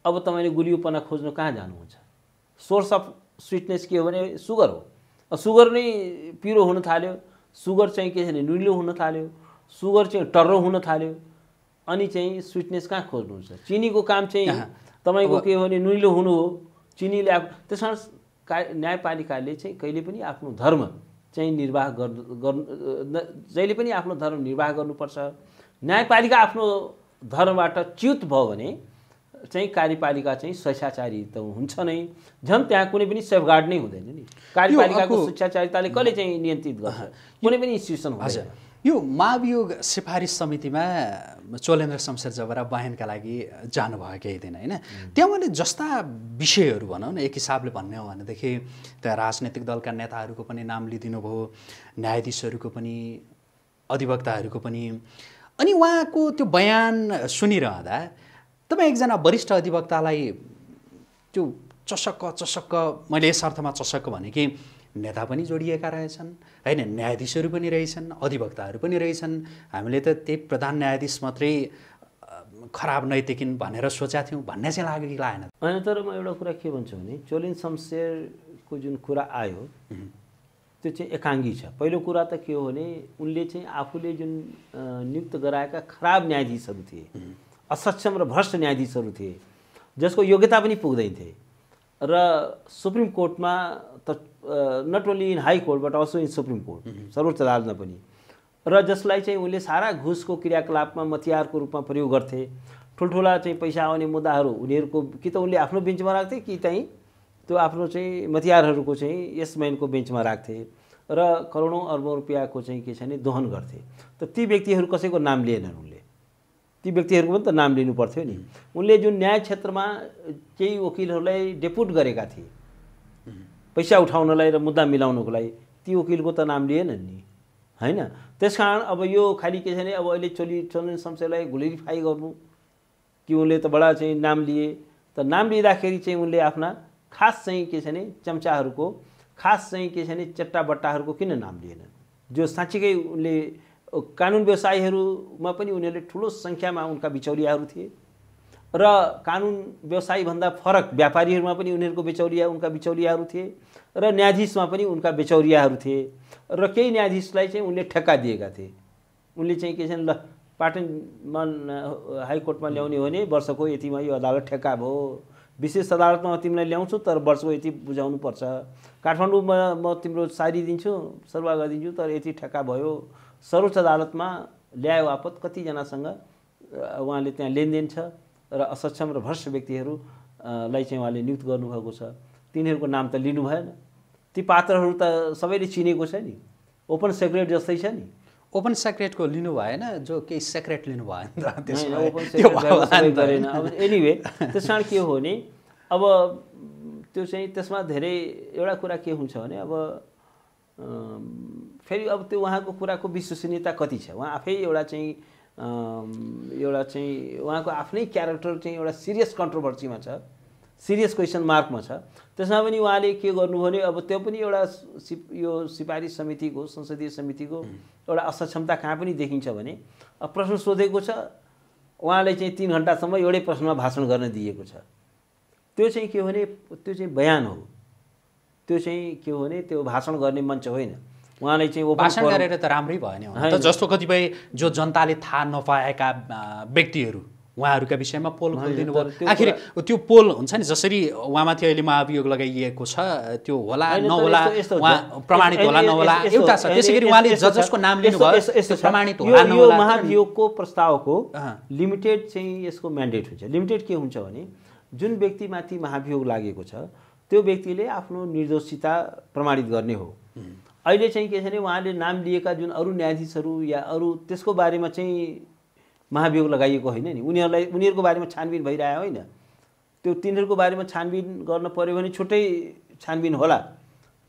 अब तपाईँले गुलियोपना खोज्न कहाँ जानुहुन्छ? सोर्स अफ स्विटनेस के हो भने सुगर हो। अब सुगर नै पिरो हुन थाल्यो सुगर चाहिँ के छ भने नुनिलो हुन थाल्यो सुगर चाहिँ टर्रो हुन थाल्यो अनि चाहिँ स्विटनेस कहाँ खोज्नुहुन्छ? चिनीको काम चाहिँ। तपाईँको के हो भने नुनिलो हुनु हो चिनीले त्यस कारण न्यायपालिकाले चाहिँ कहिले पनि आफ्नो धर्म चाहिँ निर्वाह गर्नु गर्नु जहिले पनि आफ्नो धर्म निर्वाह गर्नुपर्छ। न्यायपालिका आफ्नो धर्मबाट च्युत भयो भने चाहिँ कार्यपालिका चाहिँ स्वेच्छाचारी त हुन्छ नै। झन् त्यहाँ कुनै पनि सेफगार्ड नै हुँदैन नि। कार्यपालिकाको स्वेच्छाचारिताले कसले चाहिँ नियन्त्रित गर्छ? कुनै पनि इन्स्टिट्युसन हुँदैन। यो महाभियोग सिफारिस समितिमा चोलेन्द्र शमशेर जबरा बयानका लागि जानुभयो केही दिन होइन? त्यहाँ उहाँले जस्ता विषयहरू भनौँ न एक हिसाबले भन्ने हो भनेदेखि त्यहाँ राजनैतिक दलका नेताहरूको पनि नाम लिइदिनु भयो न्यायाधीशहरूको पनि अधिवक्ताहरूको पनि। अनि उहाँको त्यो बयान सुनिरहँदा तपाईँ एकजना वरिष्ठ अधिवक्तालाई त्यो चसक्क चसक्क मैले यस अर्थमा चसक्क भने कि नेता पनि जोडिएका रहेछन् होइन? न्यायाधीशहरू पनि रहेछन् अधिवक्ताहरू पनि रहेछन्। हामीले त त्यही प्रधान न्यायाधीश मात्रै खराब नैतिकिन् भनेर सोचेका थियौँ भन्ने चाहिँ लाग्यो कि लागेन। होइन तर म एउटा कुरा के भन्छु भने चोलिन शमशेरको जुन कुरा आयो त्यो चाहिँ एकाङ्गी छ। पहिलो कुरा त के हो भने उनले चाहिँ आफूले जुन नियुक्त गराएका खराब न्यायाधीशहरू थिए असक्षम र भ्रष्ट न्यायाधीशहरू थिए जसको योग्यता पनि पुग्दैन थिए। र सुप्रिम कोर्टमा not only in high court but also in supreme court सर्वोच्च अदालतमा पनि। र जसलाई चाहिँ उनले सारा घुसको क्रियाकलापमा मतियारको रूपमा प्रयोग गर्थे ठुल्ठुला चाहिँ पैसा आउने मुद्दाहरू उनीहरूको कि त उनले आफ्नो बेन्चमा राख्थे कि चाहिँ त्यो आफ्नो चाहिँ मतियारहरूको चाहिँ यस मैनको बेन्चमा राख्थे र करोडौँ अर्बौँ रुपियाँको चाहिँ के छ भने दोहन गर्थे। त ती व्यक्तिहरू कसैको नाम लिएनन् उनले? ती व्यक्तिहरूको पनि त नाम लिनु पर्थ्यो नि। उनले जुन न्याय क्षेत्रमा केही वकिलहरूलाई डेपुट गरेका थिए पैसा उठाउनलाई र मुद्दा मिलाउनको लागि ती वकिलको त नाम लिएनन् नि। होइन? त्यस कारण अब यो खालि के छ भने अब अहिले चोली चलन शमशेरलाई ग्लोरिफाई गर्नु कि उनले त बडा चाहिँ नाम लिए त नाम लिँदाखेरि चाहिँ उनले आफ्ना खास चाहिँ के छ भने चम्चाहरूको खास चाहिँ के छ भने चट्टा बट्टाहरूको किन नाम लिएनन् जो साँच्चीकै उनले कानुन व्यवसायीहरूमा पनि उनीहरूले ठुलो सङ्ख्यामा उनका बिचौलियाहरू थिए। र कानुन व्यवसायीभन्दा फरक व्यापारीहरूमा पनि उनीहरूको बेचौलिया उनका बिचौलियाहरू थिए र न्यायाधीशमा पनि उनका बेचौलियाहरू थिए र केही न्यायाधीशलाई चाहिँ उनले ठेक्का दिएका थिए। उनले चाहिँ के छ भने ल पाटनमा हाइकोर्टमा ल्याउने हो भने वर्षको यतिमा यो अदालत ठेक्का भयो। विशेष अदालतमा म तिमीलाई ल्याउँछु तर वर्षको यति बुझाउनु पर्छ काठमाडौँमा म तिम्रो सारी दिन्छु सरुवा गरिदिन्छु तर यति ठेक्का भयो। सर्वोच्च अदालतमा ल्यायो आपत कतिजनासँग उहाँले त्यहाँ लेनदेन छ। र असक्षम र भ्रष्ट व्यक्तिहरू अ, लाई चाहिँ उहाँले नियुक्त गर्नुभएको छ। तिनीहरूको नाम त लिनु भएन। ती पात्रहरू त सबैले चिनेको छ नि। ओपन सेक्रेट जस्तै छ नि। ओपन सेक्रेटको लिनु भएन जो केही सेक्रेट लिनु भएन अब एनिवे त्यस कारण के हो भने अब त्यो चाहिँ त्यसमा धेरै एउटा कुरा के हुन्छ भने अब फेरि अब त्यो उहाँको कुराको विश्वसनीयता कति छ? उहाँ आफै एउटा चाहिँ एउटा चाहिँ उहाँको आफ्नै क्यारेक्टर चाहिँ एउटा सिरियस कन्ट्रोभर्सीमा छ सिरियस क्वेसन मार्कमा छ। त्यसमा पनि उहाँले के गर्नु भने अब त्यो पनि एउटा सिप यो सिफारिस समितिको संसदीय समितिको एउटा असक्षमता कहाँ पनि देखिन्छ भने अब प्रश्न सोधेको छ उहाँलाई चाहिँ तिन घन्टासम्म एउटै प्रश्नमा भाषण गर्न दिएको छ। त्यो चाहिँ के हो भने त्यो चाहिँ बयान हो। त्यो चाहिँ के हो भने त्यो भाषण गर्ने मञ्च होइन। उहाँलाई चाहिँ भाषण गरेर त राम्रै भयो नि। जस्तो कतिपय जो जनताले थाहा नपाएका व्यक्तिहरू उहाँहरूका विषयमा पोल खोलिदिनु भयो आखिर त्यो पोल हुन्छ नि जसरी उहाँमाथि अहिले महाभियोग लगाइएको छ त्यो होला नहोला उहाँ। प्रमाणित होला नहोला एउटा छ त्यसै गरी उहाँले। जजसको नाम लिनुभयो। प्रमाणित होला नहोला महाभियोगको प्रस्तावको। लिमिटेड चाहिँ यसको म्यान्डेट हुन्छ लिमिटेड के हुन्छ भने जुन व्यक्तिमाथि महाभियोग लागेको छ त्यो व्यक्तिले आफ्नो निर्दोषिता प्रमाणित गर्ने हो अहिले चाहिँ के छ भने उहाँले नाम लिएका जुन अरू न्यायाधीशहरू या अरू त्यसको बारेमा चाहिँ महाभियोग लगाइएको होइन नि। उनीहरूलाई उनीहरूको बारेमा छानबिन भइरहेको होइन। त्यो तिनीहरूको बारेमा छानबिन गर्न पर्यो भने छुट्टै छानबिन होला।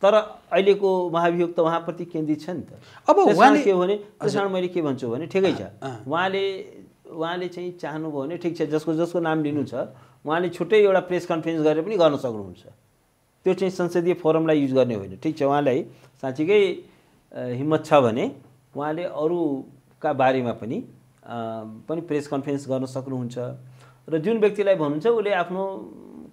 तर अहिलेको महाभियोग त उहाँप्रति केन्द्रित छ नि त। अब उहाँले- के हो भने त्यसमा मैले के भन्छु भने ठिकै छ। उहाँले उहाँले चाहिँ चाहनुभयो भने ठिक छ जसको जसको नाम लिनु छ उहाँले छुट्टै एउटा प्रेस कन्फरेन्स गरेर पनि गर्न सक्नुहुन्छ। त्यो चाहिँ संसदीय फोरमलाई युज गर्ने होइन। ठिक छ उहाँलाई साँच्चीकै हिम्मत छ भने उहाँले अरूका बारेमा पनि पनि प्रेस कन्फरेन्स गर्न सक्नुहुन्छ। र जुन व्यक्तिलाई भन्नुहुन्छ उसले आफ्नो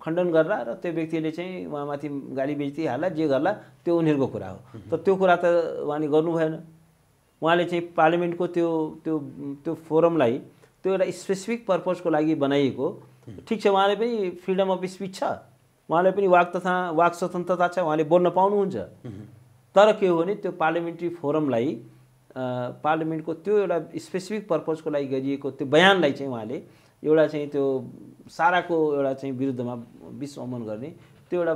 खण्डन गर्ला र त्यो व्यक्तिले चाहिँ उहाँमाथि गाली बेच्ती हाल्ला जे गर्ला त्यो उनीहरूको कुरा हो। तर त्यो कुरा त उहाँले गर्नु भएन। उहाँले चाहिँ पार्लिमेन्टको त्यो त्यो त्यो फोरमलाई त्यो एउटा स्पेसिफिक पर्पजको लागि बनाइएको। ठिक छ उहाँले पनि फ्रिडम अफ स्पिच छ। उहाँले पनि वाक तथा वाक स्वतन्त्रता छ उहाँले बोल्न पाउनुहुन्छ। तर के हो भने त्यो पार्लिमेन्ट्री फोरमलाई पार्लिमेन्टको त्यो एउटा स्पेसिफिक पर्पजको लागि गरिएको त्यो बयानलाई चाहिँ उहाँले एउटा चाहिँ त्यो साराको एउटा चाहिँ विरुद्धमा विश्वमन गर्ने त्यो एउटा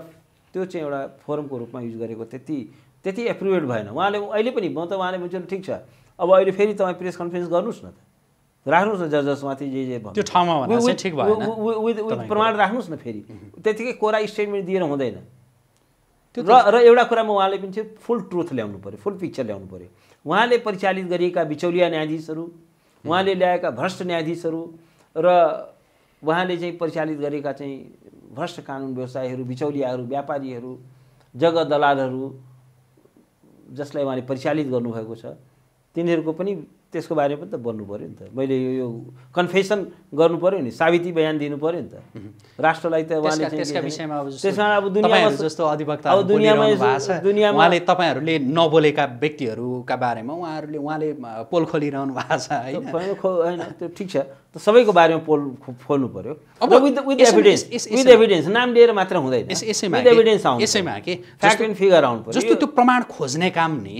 त्यो चाहिँ एउटा फोरमको रूपमा युज गरेको त्यति त्यति एप्रुभेड भएन। उहाँले अहिले पनि म त उहाँले भन्छ ठिक छ। अब अहिले फेरि तपाईँ प्रेस कन्फरेन्स गर्नुहोस् न त। राख्नुहोस् न जसमाथि जे जे भन्नु। तपाईँको। प्रमाण राख्नुहोस् न फेरि। त्यतिकै कोरा स्टेटमेन्ट दिएर हुँदैन। र र एउटा कुरामा उहाँले पनि चाहिँ फुल ट्रुथ ल्याउनु पऱ्यो फुल पिक्चर ल्याउनु पऱ्यो उहाँले परिचालित गरिएका बिचौलिया न्यायाधीशहरू उहाँले ल्याएका भ्रष्ट न्यायाधीशहरू र उहाँले चाहिँ परिचालित गरेका चाहिँ भ्रष्ट कानुन व्यवसायीहरू बिचौलियाहरू व्यापारीहरू जग्गा दलालहरू जसलाई उहाँले परिचालित गर्नुभएको छ तिनीहरूको पनि त्यसको बारेमा पनि त बोल्नु पऱ्यो नि त। मैले यो यो कन्फेसन गर्नु पऱ्यो नि साबिती बयान दिनु पऱ्यो नि त। राष्ट्रलाई त उहाँले त्यसमा अब दुनियाँमा जस्तो अधिवक्ता अब दुनियाँमा दुनियाँमा उहाँले तपाईँहरूले नबोलेका व्यक्तिहरूका बारेमा उहाँहरूले उहाँले पोल खोलिरहनु भएको छ होइन? त्यो ठिक छ। त सबैको बारेमा पोल खोल्नु पर्यो अब with with evidence with evidence नाम लिएर मात्र हुँदैन। यस- यसैमा यसैमा के फ्याक्ट एन्ड फिगर आउनु पर्यो जस्तो त्यो प्रमाण खोज्ने काम नि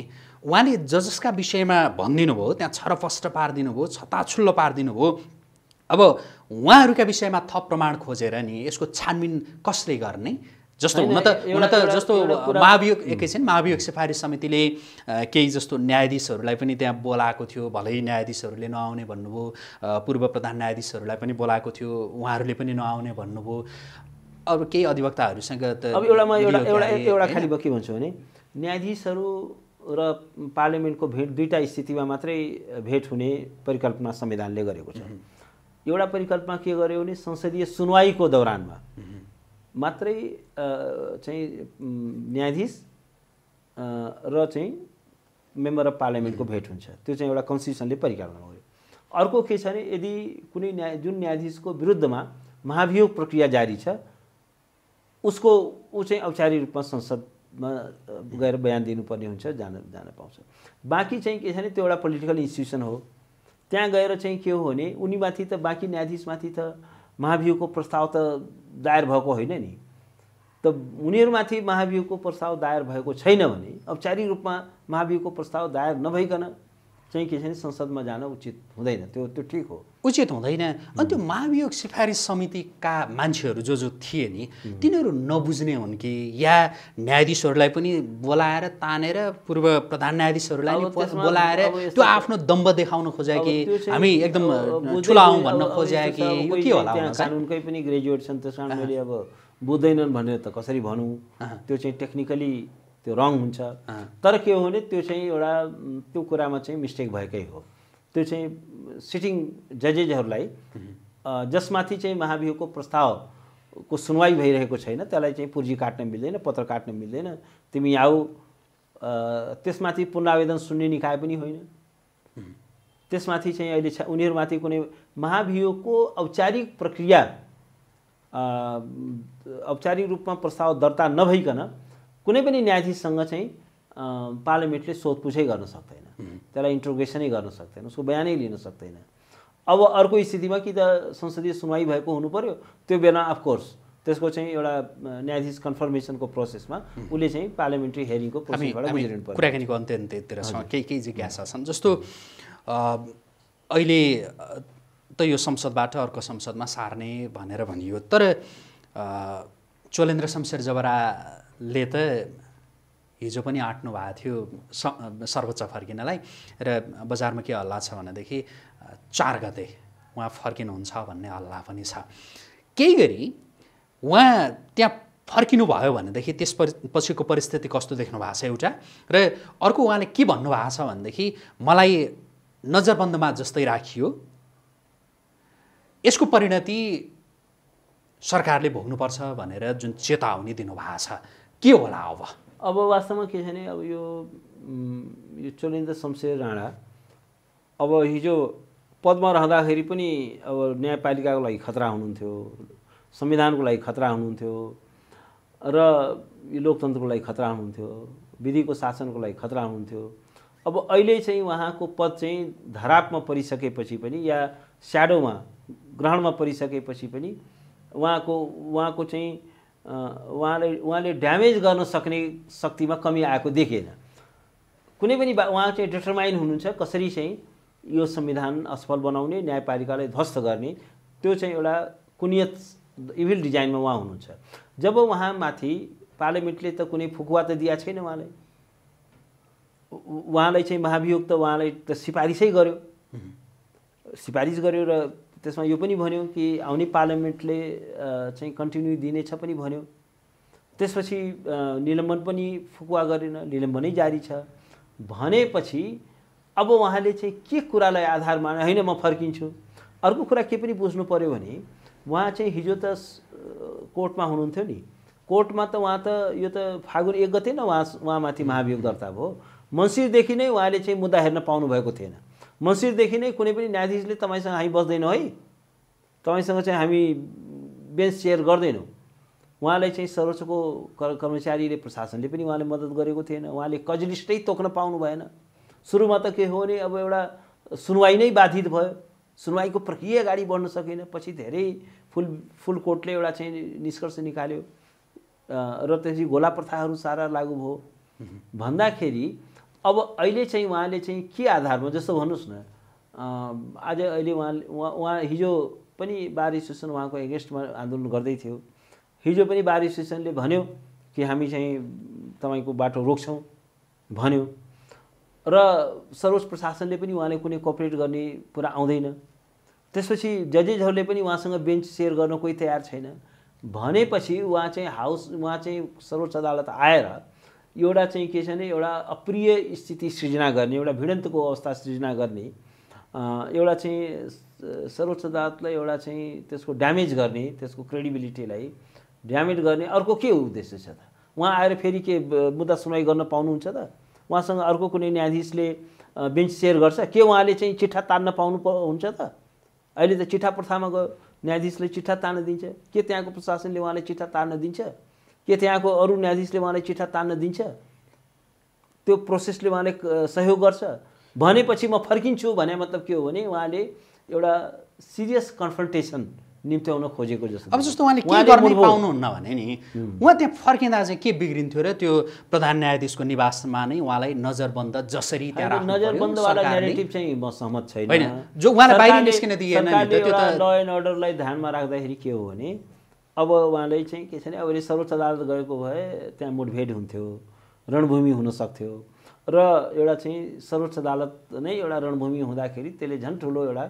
उहाँले जसका विषयमा भनिदिनु भयो त्यहाँ छरपष्ट पारिदिनु भयो छताछुल्लो पारिदिनु भयो अब उहाँहरूका विषयमा थप प्रमाण खोजेर नि यसको छानबिन कसले गर्ने जस्तो हुन त हुन त जस्तो महाभियोग एकैछिन महाभियोग सिफारिस समितिले केही जस्तो न्यायाधीशहरूलाई पनि त्यहाँ बोलाएको थियो भलै न्यायाधीशहरूले नआउने भन्नुभयो पूर्व प्रधान न्यायाधीशहरूलाई पनि बोलाएको थियो उहाँहरूले पनि नआउने भन्नुभयो अब केही अधिवक्ताहरूसँग त अब एउटा म एउटा एउटा एउटा? खालि के भन्छु भने न्यायाधीशहरू र पार्लिमेन्टको भेट दुईवटा स्थितिमा मात्रै भेट हुने परिकल्पना संविधानले गरेको छ। एउटा परिकल्पना के गर्यो भने संसदीय सुनवाईको दौरानमा मात्रै चाहिँ न्यायाधीश र चाहिँ मेम्बर अफ पार्लियामेन्टको भेट हुन्छ। त्यो चाहिँ एउटा कन्स्टिट्युसनले परिकल्पना गर्यो। अर्को के छ भने यदि कुनै न्याय जुन न्यायाधीशको विरुद्धमा महाभियोग प्रक्रिया जारी छ उसको ऊ चाहिँ औपचारिक रूपमा संसदमा अ, गएर बयान दिनुपर्ने हुन्छ जान जान पाउँछ। बाँकी चाहिँ के छ भने त्यो एउटा पोलिटिकल इन्स्टिट्युसन हो। त्यहाँ गएर चाहिँ के हो भने उनीमाथि त बाँकी न्यायाधीशमाथि त महाभियोगको प्रस्ताव त दायर भएको होइन नि। त उनीहरूमाथि महाभियोगको प्रस्ताव दायर भएको छैन भने औपचारिक रूपमा महाभियोगको प्रस्ताव दायर नभइकन चाहिँ के छ भने संसदमा जान उचित हुँदैन। त्यो त्यो ठिक हो। उचित हुँदैन। अनि त्यो महाभियोग सिफारिस समितिका मान्छेहरू जो जो थिए नि तिनीहरू नबुझ्ने हुन् कि या न्यायाधीशहरूलाई पनि बोलाएर तानेर पूर्व प्रधान न्यायाधीशहरूलाई बोलाएर त्यो आफ्नो दम्ब देखाउन खोज्या कि हामी एकदम बुझ्दै भन्न खोज्या कि यो के होला? कानुनकै पनि ग्रेजुएट छन् त्यस कारण मैले अब बुझ्दैनन् भनेर त कसरी भनौँ? त्यो चाहिँ टेक्निकली त्यो रङ हुन्छ। तर के हो भने त्यो चाहिँ एउटा त्यो कुरामा चाहिँ मिस्टेक भएकै हो। त्यो चाहिँ सिटिङ जजेजहरूलाई जसमाथि चाहिँ महाभियोगको प्रस्तावको सुनवाई भइरहेको छैन त्यसलाई चाहिँ पुर्जी काट्न मिल्दैन पत्र काट्न मिल्दैन। तिमी आऊ त्यसमाथि पुनरावेदन सुन्ने निकाय पनि होइन। त्यसमाथि चाहिँ अहिले छ उनीहरूमाथि कुनै महाभियोगको औपचारिक प्रक्रिया औपचारिक रूपमा प्रस्ताव दर्ता नभइकन कुनै पनि न्यायाधीशसँग चाहिँ अ, पार्लिमेन्टले सोधपुछै गर्न सक्दैन। त्यसलाई इन्ट्रोगेसनै गर्न सक्दैन। उसको बयानै लिन सक्दैन। अब अर्को स्थितिमा कि त संसदीय सुनवाई भएको हुनु पर्यो त्यो बेला अफकोर्स त्यसको चाहिँ एउटा न्यायाधीश कन्फर्मेसनको प्रोसेसमा उसले चाहिँ पार्लियामेन्ट्री हेरिङको प्रोसेसबाट कुराकानीको अन्त्य अन्त्यतिरसँग केही केही जिज्ञासा छन्। जस्तो अहिले त यो संसदबाट अर्को संसदमा सार्ने भनेर भनियो। तर चोलेन्द्र शमशेर जबराले त हिजो पनि आँट्नु भएको थियो सर्वोच्च फर्किनलाई र बजारमा के हल्ला छ भनेदेखि चार गते उहाँ फर्किनुहुन्छ भन्ने हल्ला पनि छ। केही गरी उहाँ त्यहाँ फर्किनु भयो भनेदेखि त्यस पछिको परिस्थिति कस्तो देख्नु भएको छ एउटा र अर्को उहाँले के भन्नुभएको छ भनेदेखि मलाई नजरबन्दमा जस्तै राखियो। यसको परिणति सरकारले भोग्नुपर्छ भनेर जुन चेतावनी दिनुभएको छ। के होला अब अब वास्तवमा के छ भने अब यो यो चोलेन्द्र शमशेर राणा अब हिजो पदमा रहँदाखेरि पनि अब न्यायपालिकाको लागि खतरा हुनुहुन्थ्यो संविधानको लागि खतरा हुनुहुन्थ्यो र यो लोकतन्त्रको लागि खतरा हुनुहुन्थ्यो विधिको शासनको लागि खतरा हुनुहुन्थ्यो। अब अहिले चाहिँ उहाँको पद चाहिँ धरापमा परिसकेपछि पनि या स्याडोमा ग्रहणमा परिसकेपछि पनि उहाँको उहाँको चाहिँ उहाँले उहाँले ड्यामेज गर्न सक्ने शक्तिमा कमी आएको देखिएन कुनै पनि बा उहाँ चाहिँ डिटरमाइन हुनुहुन्छ कसरी चाहिँ यो संविधान असफल बनाउने न्यायपालिकालाई ध्वस्त गर्ने त्यो चाहिँ एउटा कुनियत इभिल डिजाइनमा उहाँ हुनुहुन्छ। जब उहाँ माथि पार्लियामेन्टले त कुनै फुकुवा त दिएको छैन उहाँलाई। उहाँलाई चाहिँ महाभियोग त उहाँलाई त सिफारिसै गर्यो। सिफारिस गर्यो र त्यसमा यो पनि भन्यो कि आउने पार्लियामेन्टले चाहिँ कन्टिन्यू दिनेछ पनि भन्यो। त्यसपछि निलम्बन पनि फुकुवा गरेन निलम्बनै जारी छ। भनेपछि अब उहाँले चाहिँ के कुरालाई आधार माने होइन म फर्किन्छु। अर्को कुरा के पनि बुझ्नु पऱ्यो भने उहाँ चाहिँ हिजो त कोर्टमा हुनुहुन्थ्यो नि। कोर्टमा त उहाँ त यो त फागुन एक गते न उहाँ उहाँमाथि महाभियोग दर्ता भयो। मङ्सिरदेखि नै उहाँले चाहिँ मुद्दा हेर्न पाउनुभएको थिएन। मङ्सिरदेखि नै कुनै पनि न्यायाधीशले तपाईँसँग हामी बस्दैनौँ है। तपाईँसँग चाहिँ हामी बेन्च सेयर गर्दैनौँ। उहाँलाई चाहिँ सर्वोच्चको कर कर्मचारीले प्रशासनले पनि उहाँले मद्दत गरेको थिएन। उहाँले कजलिस्टै तोक्न पाउनु भएन। सुरुमा त के हो भने अब एउटा सुनवाई नै बाधित भयो। सुनवाईको प्रक्रिया अगाडि बढ्न सकेन। पछि धेरै फुल फुल कोर्टले एउटा चाहिँ निष्कर्ष निकाल्यो। र त्यसपछि गोला प्रथाहरू सारा लागू भयो। भन्दाखेरि अब अहिले चाहिँ उहाँले चाहिँ के आधारमा जस्तो भन्नुहोस् न आज अहिले उहाँ उहाँ हिजो पनि बार एसोसिएसन उहाँको एगेन्स्टमा आन्दोलन गर्दै थियो। हिजो पनि बार एसोसिएसनले भन्यो कि हामी चाहिँ तपाईँको बाटो रोक्छौँ भन्यो। र सर्वोच्च प्रशासनले पनि उहाँले कुनै कोअपरेट गर्ने कुरा आउँदैन। त्यसपछि जजेसहरूले पनि उहाँसँग बेन्च सेयर गर्न कोही तयार छैन। भनेपछि उहाँ चाहिँ हाउस उहाँ चाहिँ सर्वोच्च अदालत आएर एउटा चाहिँ के छ भने एउटा अप्रिय स्थिति सृजना गर्ने एउटा भिडन्तको अवस्था सृजना गर्ने एउटा चाहिँ सर्वोच्च अदालतलाई एउटा चाहिँ त्यसको ड्यामेज गर्ने त्यसको क्रेडिबिलिटीलाई ड्यामेज गर्ने अर्को के उद्देश्य छ त? उहाँ आएर फेरि के मुद्दा सुनवाई गर्न पाउनुहुन्छ त? उहाँसँग अर्को कुनै न्यायाधीशले बेन्च सेयर गर्छ? के उहाँले चाहिँ चिठा तान्न पाउनु हुन्छ त? अहिले त चिठा प्रथामा गयो न्यायाधीशले चिठा तान्न दिन्छ। के त्यहाँको प्रशासनले उहाँलाई चिठा तान्न दिन्छ? के त्यहाँको अरू न्यायाधीशले उहाँलाई चिठा तान्न दिन्छ? त्यो प्रोसेसले उहाँले सहयोग गर्छ। भनेपछि म फर्किन्छु भने मतलब के हो भने उहाँले एउटा सिरियस कन्फ्रन्टेसन निम्त्याउन खोजेको जस्तो अब जस्तो उहाँले के गर्ने पाउनुहुन्न भने नि उहाँ त्यहाँ फर्किँदा चाहिँ के बिग्रिन्थ्यो र त्यो प्रधान न्यायाधीशको निवासमा नै उहाँलाई नजरबन्द जसरी त्यहाँ नजरबन्दवाला नेगेटिभ चाहिँ म सहमत छैन। जो उहाँलाई बाहिर निस्किन दिएन त्यो त- ल एन्ड अर्डरलाई ध्यानमा राख्दाखेरि के हो भने अब उहाँले चाहिँ के छ भने अब सर्वोच्च अदालत गएको भए त्यहाँ मुठभेड हुन्थ्यो रणभूमि हुन सक्थ्यो। र एउटा चाहिँ सर्वोच्च अदालत नै एउटा रणभूमि हुँदाखेरि त्यसले झन् ठुलो एउटा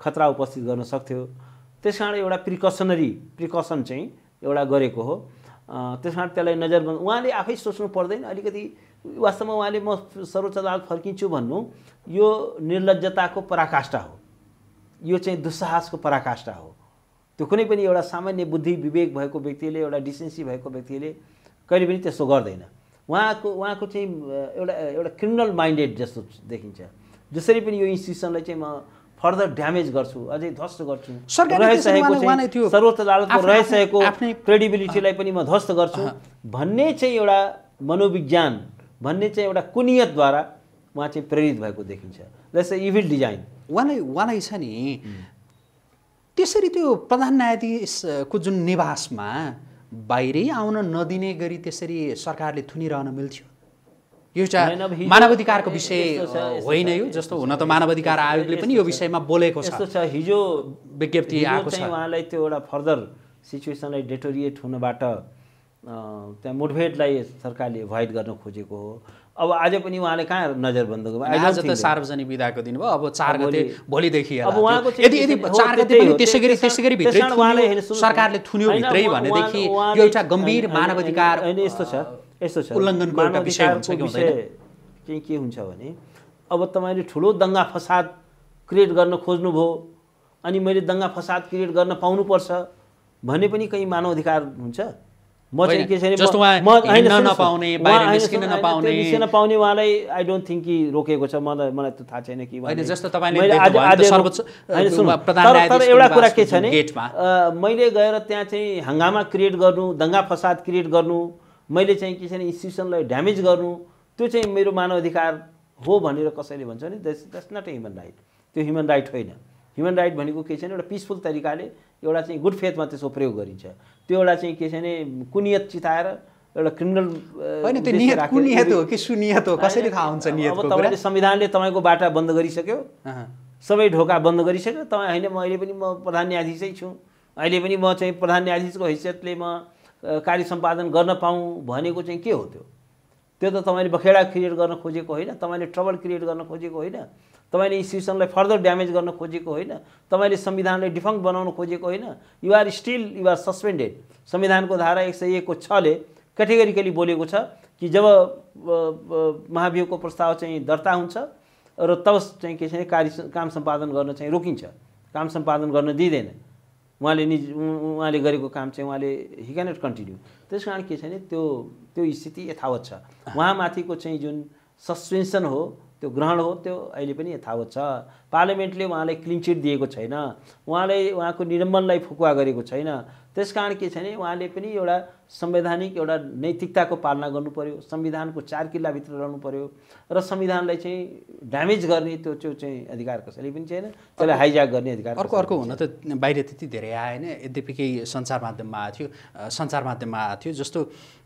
खतरा उपस्थित गर्न सक्थ्यो। त्यस कारण एउटा प्रिकसनरी प्रिकसन चाहिँ एउटा गरेको हो। त्यस कारण त्यसलाई नजरबन्द उहाँले आफै सोच्नु पर्दैन। अलिकति वास्तवमा उहाँले म सर्वोच्च अदालत फर्किन्छु भन्नु यो निर्लज्जताको पराकाष्ठा हो। यो चाहिँ दुस्साहसको पराकाष्ठा हो। त्यो कुनै पनि एउटा सामान्य बुद्धि विवेक भएको व्यक्तिले एउटा डिसेन्सी भएको व्यक्तिले कहिले पनि त्यस्तो गर्दैन। उहाँको उहाँको चाहिँ एउटा एउटा क्रिमिनल माइन्डेड जस्तो देखिन्छ। जसरी पनि यो इन्स्टिट्युसनलाई चाहिँ म फर्दर ड्यामेज गर्छु अझै ध्वस्त गर्छु। रहिसकेको सर्वोच्च अदालतको रहिसकेको क्रेडिबिलिटीलाई पनि म ध्वस्त गर्छु। भन्ने चाहिँ एउटा मनोविज्ञान भन्ने चाहिँ एउटा कुनियतद्वारा उहाँ चाहिँ प्रेरित भएको देखिन्छ। जस्तै इभिल डिजाइन उहाँलाई उहाँलाई छ नि। त्यसरी त्यो प्रधान न्यायाधीशको जुन निवासमा बाहिरै आउन नदिने गरी त्यसरी सरकारले थुनिरहन मिल्थ्यो यो चाहिँ मानवाधिकारको विषय होइन यो जस्तो। हुन त मानवाधिकार आयोगले पनि यो। विषयमा बोलेको छ हिजो विज्ञप्ति आएको छ उहाँलाई त्यो एउटा फर्दर सिचुएसनलाई डेटोरिएट हुनबाट त्यहाँ मुठभेडलाई सरकारले एभोइड गर्न खोजेको हो अब आज पनि उहाँले कहाँ नजरबन्द गर्नु I don't आज त. सार्वजनिक विधाको दिन भयो अब चार गते भोलि- भोलिदेखि अब उहाँको। यदि यदि चार गते पनि त्यसै गरी त्यसै- गरी भित्रै सरकारले थुन्यो भित्रै भनेदेखि यो एउटा गम्भीर मानवाधिकार यस्तो छ यस्तो छ उल्लङ्घनको एउटा विषय हुन्छ कि हुँदैन? चाहिँ के हुन्छ भने अब तपाईँले ठुलो दङ्गा फसाद क्रिएट गर्न खोज्नुभयो अनि मैले दङ्गा फसाद क्रिएट गर्न पाउनुपर्छ भने पनि कहीँ मानवाधिकार हुन्छ म चाहिँ के छ भने जस्तो म- उहाँ म- होइन, हिँड्न सुन्नुहोस् न। नपाउने, उहाँलाई आई डोन्ट थिङ्क कि रोकेको छ। मलाई मलाई त थाहा छैन कि तर- एउटा कुरा के छ भने मैले गएर त्यहाँ चाहिँ हङ्गामा क्रिएट गर्नु दङ्गा फसाद क्रिएट गर्नु मैले चाहिँ के छ भने इन्स्टिट्युसनलाई ड्यामेज गर्नु त्यो चाहिँ मेरो मानवाधिकार हो भनेर कसैले भन्छ भने that's not a human right त्यो ह्युमन राइट होइन। ह्युमन राइट भनेको के छ भने एउटा पिसफुल तरिकाले एउटा चाहिँ गुड फेथमा त्यसको प्रयोग गरिन्छ। त्यो एउटा चाहिँ के छ भने कुनियत चिताएर एउटा क्रिमिनल होइन त्यो नियत कुन नियत हो कि सुनियत हो? कसरी थाहा हुन्छ अब नियतको कुरा? तपाईँले संविधानले तपाईँको बाटा बन्द गरिसक्यो। सबै ढोका बन्द गरिसक्यो। तपाईँ होइन म अहिले पनि म प्रधान न्यायाधीशै छु। अहिले पनि म चाहिँ प्रधान न्यायाधीशको हैसियतले म कार्य सम्पादन गर्न पाऊँ भनेको चाहिँ के हो त्यो? त्यो त तपाईँले बखेडा क्रिएट गर्न खोजेको होइन। तपाईँले ट्रबल क्रिएट गर्न खोजेको होइन। तपाईँले इन्स्टिट्युसनलाई फर्दर ड्यामेज गर्न खोजेको होइन तपाईँले संविधानलाई डिफङ्क बनाउन खोजेको होइन युआर स्टिल युआर सस्पेन्डेड संविधानको धारा एक सय एकको छले क्याटेगोरिकली बोलेको छ कि जब महाभियोगको प्रस्ताव चाहिँ दर्ता हुन्छ र तब चाहिँ के छ कार्य काम सम्पादन गर्न चाहिँ रोकिन्छ। काम सम्पादन गर्न दिँदैन। उहाँले निज उहाँले गरेको काम चाहिँ उहाँले हि क्यानट कन्टिन्यू त्यस कारण के छ भने त्यो त्यो स्थिति यथावत छ। उहाँमाथिको चाहिँ जुन सस्पेन्सन हो त्यो ग्रहण हो त्यो अहिले पनि यथावत छ। पार्लियामेन्टले उहाँलाई क्लिन चिट दिएको छैन। उहाँले उहाँको निलम्बनलाई फुकुवा गरेको छैन। त्यस कारण के छ भने उहाँले पनि एउटा संवैधानिक एउटा नैतिकताको पालना गर्नु पर्यो संविधानको चार किल्लाभित्र रहनु पर्यो र संविधानलाई चाहिँ ड्यामेज गर्ने त्यो त्यो चाहिँ अधिकार कसैले पनि छैन। त्यसलाई हाइज्याक गर्ने अधिकार अर्को अर्को हुन त बाहिर त्यति धेरै आएन। यद्यपि केही सञ्चार माध्यममा आएको थियो। सञ्चार माध्यममा आएको थियो। जस्तो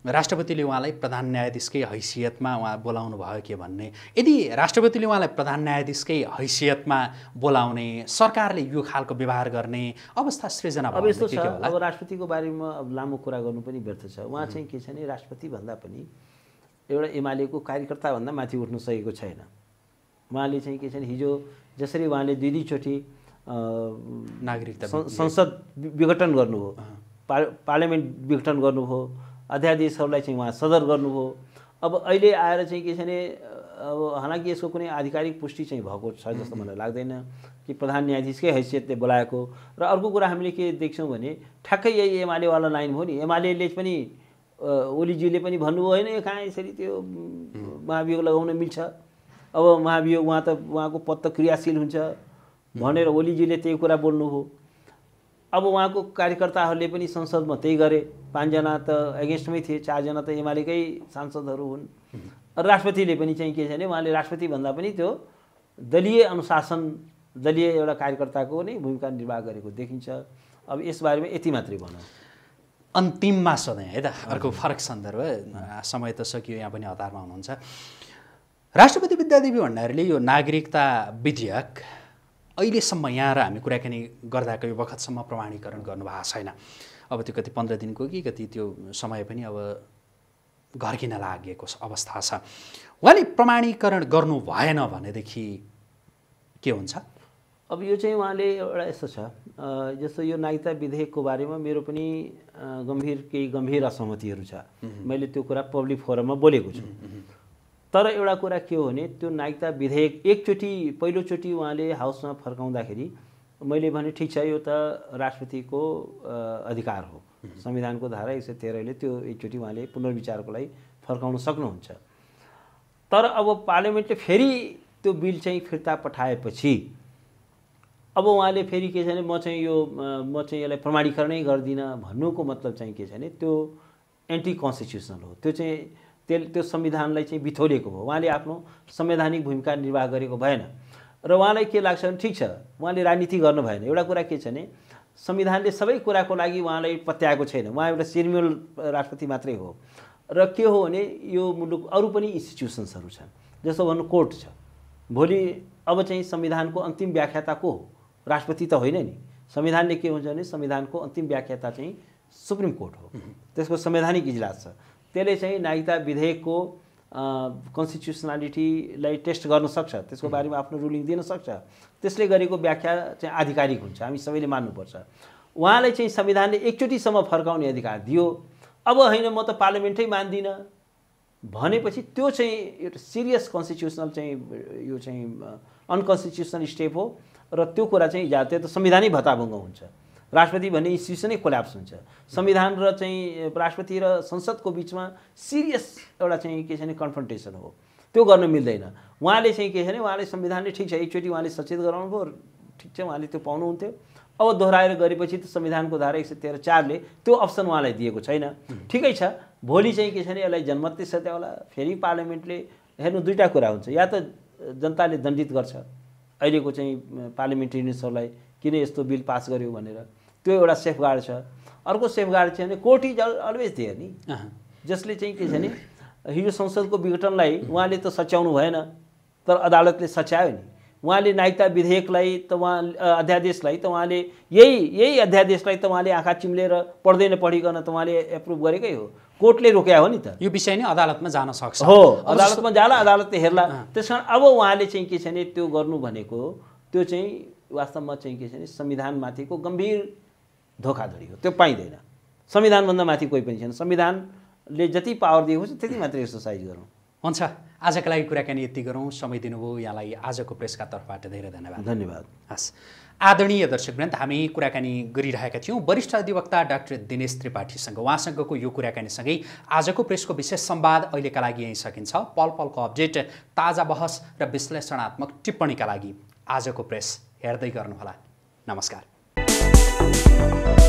राष्ट्रपतिले उहाँलाई प्रधान न्यायाधीशकै हैसियतमा उहाँ बोलाउनु भयो के भन्ने? यदि राष्ट्रपतिले उहाँलाई प्रधान न्यायाधीशकै हैसियतमा बोलाउने सरकारले यो खालको व्यवहार गर्ने अवस्था सृजना अब यस्तो छ अब राष्ट्रपतिको बारेमा अब लामो कुरा गर्नु पनि व्यर्थ छ। उहाँ चाहिँ के छ भने राष्ट्रपति भन्दा पनि एउटा एमालेको कार्यकर्ताभन्दा माथि उठ्न सकेको छैन। उहाँले चाहिँ के छ भने हिजो जसरी उहाँले दुई दुईचोटि नागरिकता संसद विघटन गर्नुभयो। पार्लियामेन्ट विघटन गर्नुभयो। अध्यादेशहरूलाई चाहिँ उहाँ सदर गर्नुभयो। अब अहिले आएर चाहिँ के छ भने अब हालाकि यसको कुनै आधिकारिक पुष्टि चाहिँ भएको छ जस्तो मलाई लाग्दैन कि प्रधान न्यायाधीशकै हैसियतले बोलाएको। र अर्को कुरा हामीले के देख्छौँ भने ठ्याक्कै यही एमालेवाला लाइन हो नि। एमाले पनि ओलीजीले पनि भन्नुभयो होइन यो कहाँ यसरी त्यो महाभियोग लगाउन मिल्छ। अब महाभियोग उहाँ त उहाँको पद त क्रियाशील हुन्छ। भनेर ओलीजीले त्यही कुरा बोल्नु हो अब उहाँको कार्यकर्ताहरूले पनि संसदमा त्यही गरे। पाँचजना त एगेन्स्टमै थिए चारजना त एमालेकै सांसदहरू हुन्। र राष्ट्रपतिले पनि चाहिँ के छ भने उहाँले राष्ट्रपति भन्दा पनि त्यो दलीय अनुशासन दलीय एउटा कार्यकर्ताको नै भूमिका निर्वाह गरेको देखिन्छ। अब यसबारेमा यति मात्रै भनौँ। अन्तिममा सधैँ है त। अर्को फरक सन्दर्भ समय त सकियो यहाँ पनि हतारमा हुनुहुन्छ। राष्ट्रपति विद्यादेवी भण्डारीले यो नागरिकता विधेयक अहिलेसम्म यहाँ र हामी कुराकानी गर्दाको यो बखतसम्म प्रमाणीकरण गर्नुभएको छैन। अब त्यो कति पन्ध्र दिनको कि कति त्यो समय पनि अब घर्किन लागेको अवस्था छ। उहाँले प्रमाणीकरण गर्नु भएन भनेदेखि के हुन्छ? अब यो चाहिँ उहाँले एउटा यस्तो छ। जस्तो यो नागरिकता विधेयकको बारेमा मेरो पनि गम्भीर केही गम्भीर असहमतिहरू छ। मैले त्यो कुरा पब्लिक फोरममा बोलेको छु। तर एउटा कुरा के हो भने त्यो नागरिकता विधेयक एकचोटि पहिलोचोटि उहाँले हाउसमा फर्काउँदाखेरि मैले भने ठिक छ यो त राष्ट्रपतिको अधिकार हो। संविधानको धारा एक सय तेह्रले त्यो एकचोटि उहाँले पुनर्विचारको लागि फर्काउन सक्नुहुन्छ। तर अब पार्लियामेन्टले फेरि त्यो बिल चाहिँ फिर्ता पठाएपछि अब उहाँले फेरि के छ भने म चाहिँ यो म चाहिँ यसलाई प्रमाणीकरणै गर्दिनँ भन्नुको मतलब चाहिँ के छ भने त्यो एन्टी कन्स्टिट्युसनल हो। त्यो चाहिँ त्यसले त्यो संविधानलाई चाहिँ बिथोलेको हो। उहाँले आफ्नो संवैधानिक भूमिका निर्वाह गरेको भएन। र उहाँलाई के लाग्छ भने ठिक छ उहाँले राजनीति गर्नु भएन। एउटा कुरा के छ भने संविधानले सबै कुराको लागि उहाँलाई पत्याएको छैन। उहाँ एउटा सिरिमियल राष्ट्रपति मात्रै हो। र के हो भने यो मुलुक अरू पनि इन्स्टिट्युसन्सहरू छन्। जस्तो भन्नु कोर्ट छ। भोलि अब चाहिँ संविधानको अन्तिम व्याख्याता को हो? राष्ट्रपति त होइन नि। संविधानले के हुन्छ भने संविधानको अन्तिम व्याख्याता चाहिँ सुप्रिम कोर्ट हो। त्यसको संवैधानिक इजलास छ। त्यसले चाहिँ नागरिकता विधेयकको कन्स्टिट्युसनालिटीलाई टेस्ट गर्न सक्छ त्यसको बारेमा आफ्नो रुलिङ दिन सक्छ। त्यसले गरेको व्याख्या चाहिँ आधिकारिक हुन्छ हामी सबैले मान्नुपर्छ। उहाँलाई चाहिँ संविधानले एकचोटिसम्म फर्काउने अधिकार दियो। अब होइन म त पार्लियामेन्टै मान्दिनँ। भनेपछि त्यो चाहिँ एउटा सिरियस कन्स्टिट्युसनल चाहिँ यो चाहिँ अनकन्स्टिट्युसनल स्टेप हो। र त्यो कुरा चाहिँ त्यो त संविधानै भत्ताभङ्ग हुन्छ। राष्ट्रपति भन्ने इन्स्टिट्युसनै कोल्याप्स हुन्छ। संविधान र चाहिँ राष्ट्रपति र संसदको बिचमा सिरियस एउटा चाहिँ के छ भने कन्फ्रन्टेसन हो। त्यो गर्न मिल्दैन। उहाँले चाहिँ के छ भने उहाँले संविधानले ठिक छ एकचोटि उहाँले सचेत गराउनु भयो ठिक छ उहाँले त्यो पाउनुहुन्थ्यो। अब दोहोऱ्याएर गरेपछि त संविधानको धारा एक सय तेह्र चारले त्यो अप्सन उहाँलाई दिएको छैन। ठिकै छ भोलि चाहिँ के छ भने यसलाई जनमतले सत्या होला फेरि पार्लियामेन्टले हेर्नु दुईवटा कुरा हुन्छ। या त जनताले दण्डित गर्छ अहिलेको चाहिँ पार्लिमेन्टेरियन्सहरूलाई किन यस्तो बिल पास गर्यो भनेर। त्यो एउटा सेफगार्ड छ। अर्को सेफगार्ड चाहिँ भने कोर्ट इज अलवेज देयर नि। जसले चाहिँ के छ भने हिजो संसदको विघटनलाई उहाँले त सच्याउनु भएन तर अदालतले सच्यायो नि। उहाँले नागरिकता विधेयकलाई त उहाँ अध्यादेशलाई त उहाँले यही यही अध्यादेशलाई त उहाँले आँखा चिम्लेर पढ्दैन पढिकन त उहाँले एप्रुभ गरेकै हो। कोर्टले रोक्या हो नि त। यो विषय नै अदालतमा जान सक्छ। हो अदालतमा जाला अदालतले हेर्ला। त्यस कारण अब उहाँले चाहिँ के छ भने त्यो गर्नु भनेको त्यो चाहिँ वास्तवमा चाहिँ के छ भने संविधानमाथिको गम्भीर धोखाधडी हो त्यो पाइँदैन। संविधानभन्दा माथि कोही पनि छैन। संविधानले जति पावर दिएको छ त्यति मात्रै एक्सर्साइज गरौँ। हुन्छ। आजको लागि कुराकानी यति गरौँ। समय दिनुभयो। यहाँलाई आजको प्रेसका तर्फबाट धेरै धन्यवाद। धन्यवाद। हस्। आदरणीय दर्शकवृन्द हामी कुराकानी गरिरहेका थियौँ। वरिष्ठ अधिवक्ता डाक्टर दिनेश त्रिपाठीसँग उहाँसँगको यो कुराकानीसँगै आजको प्रेसको विशेष संवाद अहिलेका लागि यहीँ सकिन्छ। पल पलको अपडेट ताजा बहस र विश्लेषणात्मक टिप्पणीका लागि आजको प्रेस हेर्दै गर्नुहोला। नमस्कार। Música